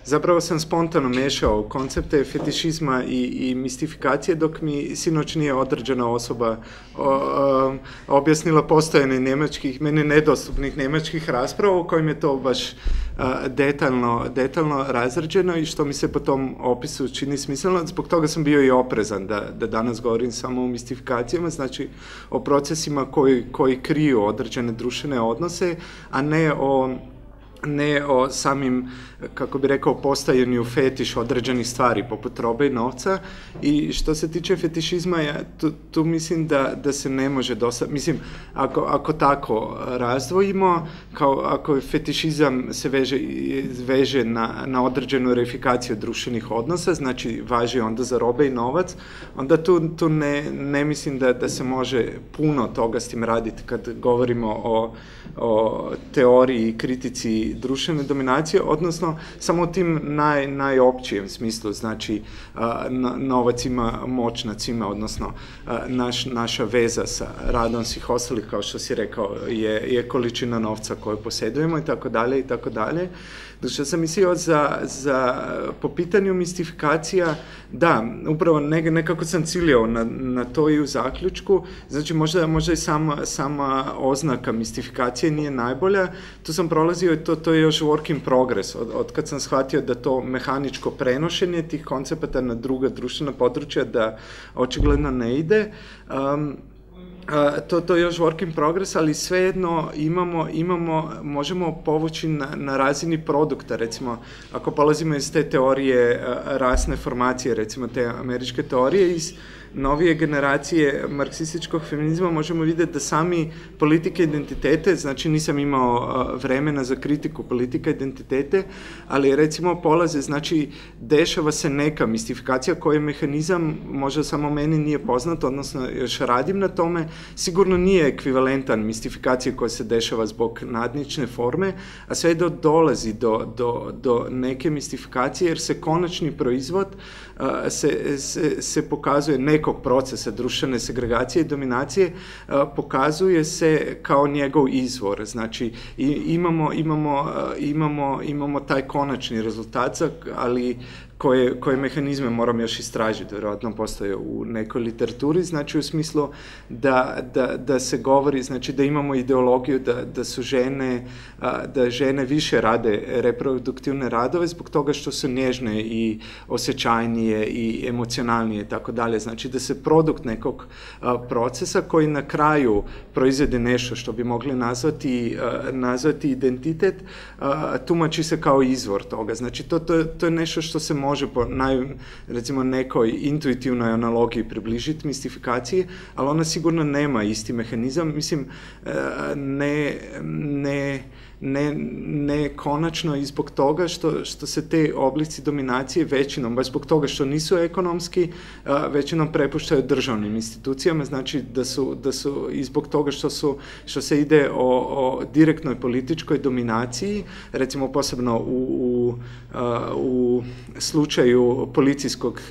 zapravo sam spontano mešao koncepte fetišizma i, i mistifikacije dok mi sinoć nije određena osoba o, o, objasnila postojanje njemačkih, meni nedostupnih njemačkih rasprava u kojim je to baš a, detaljno, detaljno razrađeno i što mi se po tom opisu čini smisleno. Zbog toga sam bio i oprezan da, da danas govorim samo o mistifikacijama, znači o procesima koji, koji kriju određene društvene odnose, a ne o ne o samim, kako bi rekao, postajanju fetiš određenih stvari, poput robe i novca. I što se tiče fetišizma, ja tu, tu mislim da, da se ne može dosta, mislim, ako, ako tako razdvojimo, kao ako fetišizam se veže, veže na, na određenu verifikaciju društvenih odnosa, znači važi onda za robe i novac, onda tu, tu ne, ne mislim da, da se može puno toga s tim raditi kad govorimo o, o teoriji i kritici društvene dominacije, odnosno samo u tim naj, najopćijem smislu, znači novac ima moć nad svima, odnosno naš, naša veza sa radom svih ostalih, kao što si rekao, je, je količina novca koju posjedujemo i tako dalje i tako dalje. Što sam mislio za, za, po pitanju mistifikacija, da, upravo ne, nekako sam ciljao na, na to i u zaključku, znači možda, možda i sama, sama oznaka mistifikacije nije najbolja, tu sam prolazio i to, to je još work in progress, od, od kad sam shvatio da to mehaničko prenošenje tih koncepata na druga društvena područja da očigledno ne ide, um, to, to je još work in progress, ali svejedno imamo, imamo, možemo povući na, na razini produkta, recimo, ako polazimo iz te teorije rasne formacije, recimo te američke teorije, iz novije generacije marksističkog feminizma možemo videti da sami politike identitete, znači nisam imao vremena za kritiku politika identitete, ali recimo polaze, znači dešava se neka mistifikacija koja je mehanizam, možda samo meni nije poznat, odnosno još radim na tome, sigurno nije ekvivalentan mistifikacije koja se dešava zbog nadnične forme, a sve do dolazi do, do, do neke mistifikacije jer se konačni proizvod se, se, se pokazuje nekog procesa društvene segregacije i dominacije, pokazuje se kao njegov izvor. Znači, imamo, imamo, imamo, imamo taj konačni rezultat, ali koje, koje mehanizme moram još istražiti, vjerojatno postoje u nekoj literaturi, znači u smislu da, da, da se govori, znači da imamo ideologiju da, da su žene, da žene više rade reproduktivne radove zbog toga što su nježne i osjećajnije i emocionalnije i tako dalje. Znači da se produkt nekog procesa koji na kraju proizvede nešto što bi mogli nazvati, nazvati identitet, tumači se kao izvor toga. Znači to, to, to je nešto što se može po naj, recimo nekoj intuitivnoj analogiji približiti mistifikaciji, ali ona sigurno nema isti mehanizam. Mislim, ne, ne, ne, ne konačno i zbog toga što, što se te oblici dominacije većinom, baš zbog toga što nisu ekonomski, većinom prepuštaju državnim institucijama, znači da su, da su i zbog toga što, su, što se ide o, o direktnoj političkoj dominaciji, recimo posebno u, u, u slučaju policijskog,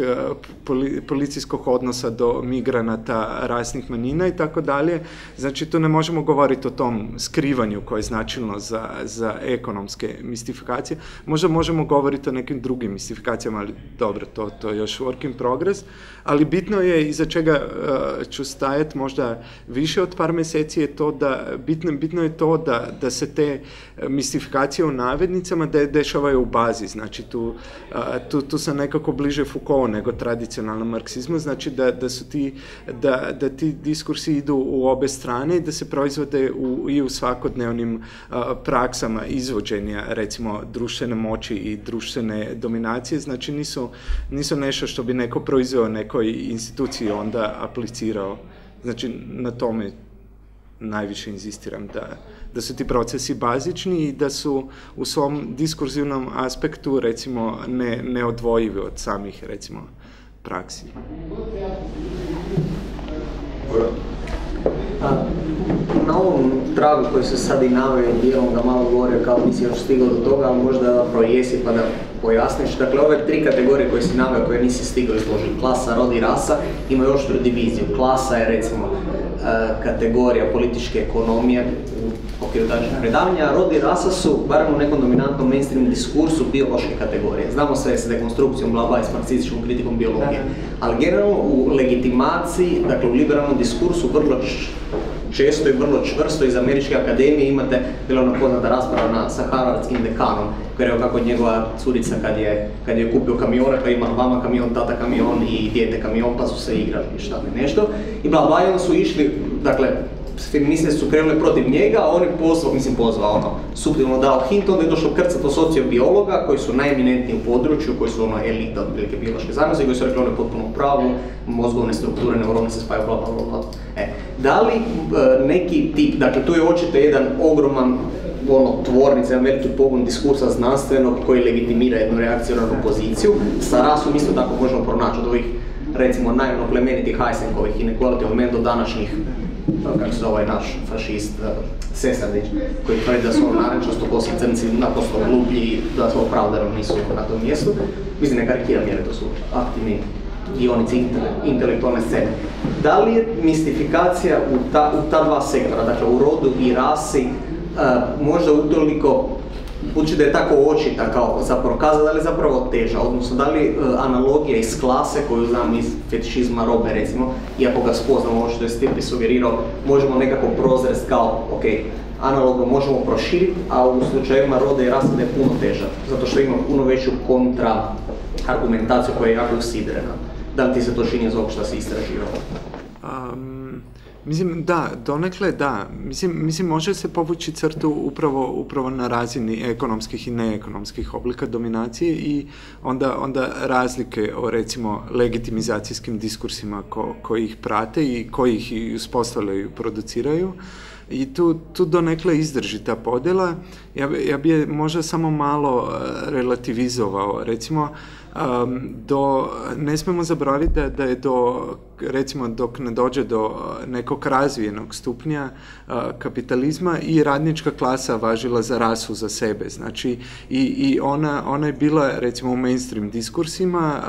poli, policijskog odnosa do migranata rasnih manjina i tako dalje, znači tu ne možemo govoriti o tom skrivanju koje je značilno za za, za ekonomske mistifikacije. Možda možemo govoriti o nekim drugim mistifikacijama, ali dobro, to, to je još work in progress, ali bitno je iza čega uh, ću stajati možda više od par meseci je to da, bitno, bitno je to da, da se te mistifikacije u navednicama de, dešavaju u bazi, znači tu, uh, tu, tu sam nekako bliže Foucault nego tradicionalnom marksizmu, znači da, da su ti, da, da ti diskursi idu u obe strane i da se proizvode u, i u svakodnevnim uh, praksama izvođenja recimo društvene moći i društvene dominacije, znači nisu, nisu nešto što bi neko proizveo nekoj instituciji onda aplicirao. Znači na tome najviše inzistiram da, da su ti procesi bazični i da su u svom diskurzivnom aspektu recimo ne, neodvojivi od samih recimo praksi. A, na ovom tragu koji se sad i naveo dijelom ga malo govorio kao nisi još stigao do toga, ali možda projesi pa da pojasniš. Dakle, ove tri kategorije koje si naveo, koje nisi stigao izložiti, klasa, rod i rasa, imaju oštru diviziju. Klasa je recimo kategorija političke ekonomije u okviru današnjeg predavanja, rod i rasa su, barem u nekom dominantnom mainstream diskursu, biološke kategorije. Znamo sve s dekonstrukcijom, bla bla i s marksističkom kritikom biologije. Ali generalno u legitimaciji, dakle u liberalnom diskursu, vrlo često i vrlo čvrsto iz Američke akademije imate, bila ona poznata rasprava na, sa Harvardskim dekanom, koji je kako njegova curica kad je, kad je kupio kamiona, kad ima mama kamion, tata kamion i dijete kamion, pa su se igrali i šta ne nešto. I bla bla, su išli, dakle, feministe su krenule protiv njega, a on je pozvao, mislim pozvao, ono, subtilno dao hint, onda je došlo krcato sociobiologa koji su najeminentniji u području, koji su ono elita od prilike biološke znanosti, koji su rekli ono potpuno u pravu, mozgovne strukture, neurone se spaju, bla bla bla bla. E, da li e, neki tip, dakle tu je očito jedan ogroman ono, tvornica, jedan veliki pogon diskursa znanstvenog koji legitimira jednu reakcionarnu poziciju, sa rasom isto tako možemo pronaći od ovih recimo naivno plemenitih Heisenkovih inequality of men do današnjih kako se ovaj naš fašist, Sesardić, koji tvrdi da su ono narančasto kosi crnci naprosto gluplji, da su opravdano nisu na tom mjestu. Mislim, ne karikiram jer to su aktivni dionici intelektualne scene. Da li je mistifikacija u ta, u ta dva sektora, dakle u rodu i rasi, uh, možda utoliko budući da je tako očita kao zapravo kaza, da li je zapravo teža, odnosno da li uh, analogija iz klase koju znam iz fetišizma robe recimo, iako ga spoznamo ovo što je Stipi sugerirao, možemo nekako prozrest kao, ok, analogno možemo proširiti, a u slučajevima rode i rase da je puno teža, zato što ima puno veću kontra argumentaciju koja je jako usidrena. Da li ti se to čini iz ovog što si istraživao? Mislim, da, donekle da. Mislim, mislim, može se povući crtu upravo, upravo na razini ekonomskih i neekonomskih oblika dominacije i onda, onda razlike o, recimo, legitimizacijskim diskursima ko, koji ih prate i koji ih i uspostavljaju i produciraju. I tu, tu donekle izdrži ta podela. Ja, ja bi je možda samo malo relativizovao. Recimo, um, do, ne smemo zaboraviti da, da je do recimo dok ne dođe do nekog razvijenog stupnja kapitalizma i radnička klasa važila za rasu za sebe. Znači i, i ona, ona je bila recimo u mainstream diskursima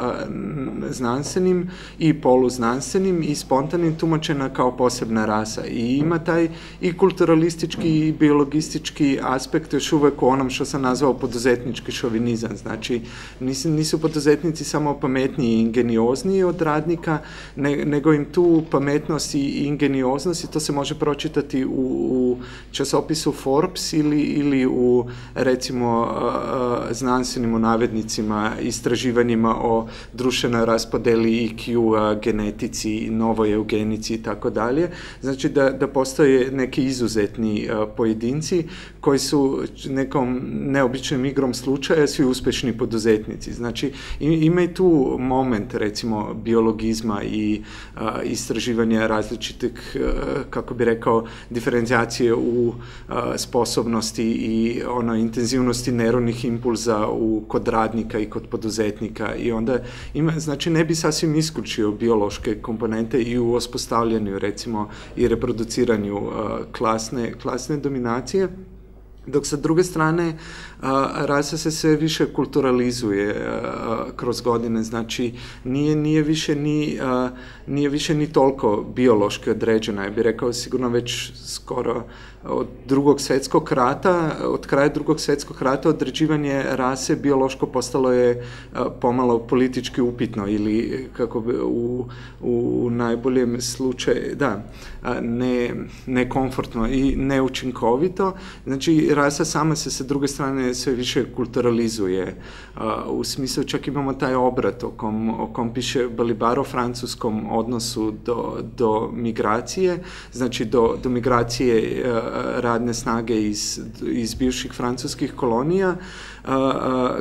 znanstvenim i poluznanstvenim i spontanim tumačena kao posebna rasa i ima taj i kulturalistički i biologistički aspekt još uvek u onom što sam nazvao poduzetnički šovinizam. Znači nisu, nisu poduzetnici samo pametniji i ingeniozniji od radnika, ne, nego im tu pametnost i ingenioznost i to se može pročitati u, u časopisu Forbes ili, ili u recimo znanstvenim navednicima istraživanjima o društvenoj raspodeli IQ, genetici, novoj eugenici i tako dalje. Znači da, da postoje neki izuzetni pojedinci koji su nekom neobičnom igrom slučaja svi uspešni poduzetnici. Znači ima i tu moment recimo biologizma i a, istraživanja različitih, a, kako bi rekao, diferencijacije u a, sposobnosti i ono intenzivnosti neuronih impulza u, kod radnika i kod poduzetnika. I onda ima, znači ne bi sasvim isključio biološke komponente i u ospostavljanju recimo i reproduciranju klasne, klasne dominacije, dok sa druge strane a, rasa se sve više kulturalizuje a, kroz godine, znači nije, nije, više ni, a, nije više ni toliko biološki određena, ja bih rekao sigurno već skoro od drugog svetskog rata, od kraja drugog svetskog rata određivanje rase biološko postalo je pomalo politički upitno ili kako bi u, u najboljem slučaju, da, ne, nekomfortno i neučinkovito. Znači, rasa sama se sa druge strane sve više kulturalizuje. U smislu čak imamo taj obrat o kom, o kom piše Balibar o francuskom odnosu do, do migracije, znači do, do migracije radne snage iz, iz bivših francuskih kolonija,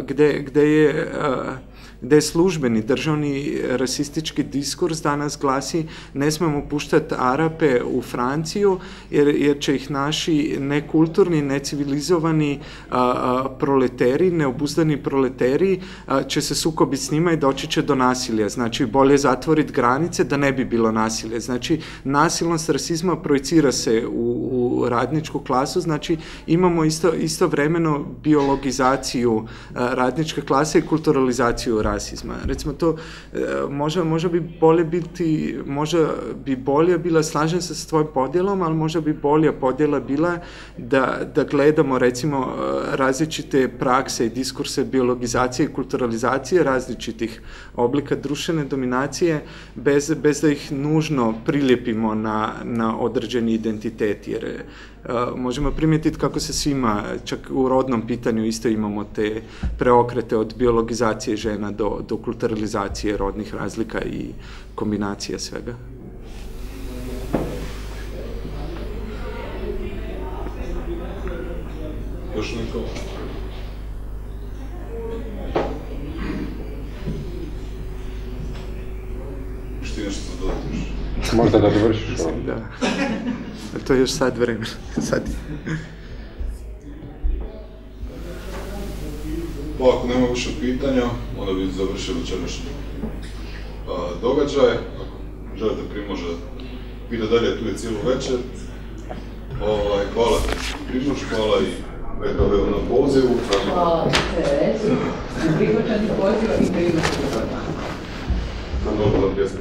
gde, gde je gde službeni državni rasistički diskurs danas glasi ne smemo puštati Arape u Franciju jer, jer će ih naši nekulturni, necivilizovani a, a, proleteri, neobuzdani proleteri a, će se sukobiti s njima i doći će do nasilja. Znači bolje zatvoriti granice da ne bi bilo nasilje. Znači nasilnost rasizma projicira se u, u radničku klasu, znači imamo isto, istovremeno biologizaciju radničke klase i kulturalizaciju rasizma. Recimo to, e, možda, možda bi bolje biti, možda bi bolje bila, slažem se s tvojim podjelom, ali možda bi bolja podjela bila da, da gledamo recimo e, različite prakse i diskurse biologizacije i kulturalizacije različitih oblika društvene dominacije bez, bez da ih nužno prilijepimo na, na određeni identitet, jer možemo primijetiti kako se svima, čak u rodnom pitanju isto imamo te preokrete od biologizacije žena do, do kulturalizacije rodnih razlika i kombinacija svega. Još neko? Što nešto dodatiš? Možda da dovršiš ovo. Da. To je još sad vremena. Sad. Pa ako nema više pitanja, onda bi završili večerašnji događaj. Ako želite primože ide dalje, tu je cijelu večer. Ovaj, hvala Križuš, hvala i VKV na pozivu. Hvala Terezu, prihvaćanje poziva i prihvaćanje Dobro, da pjesme.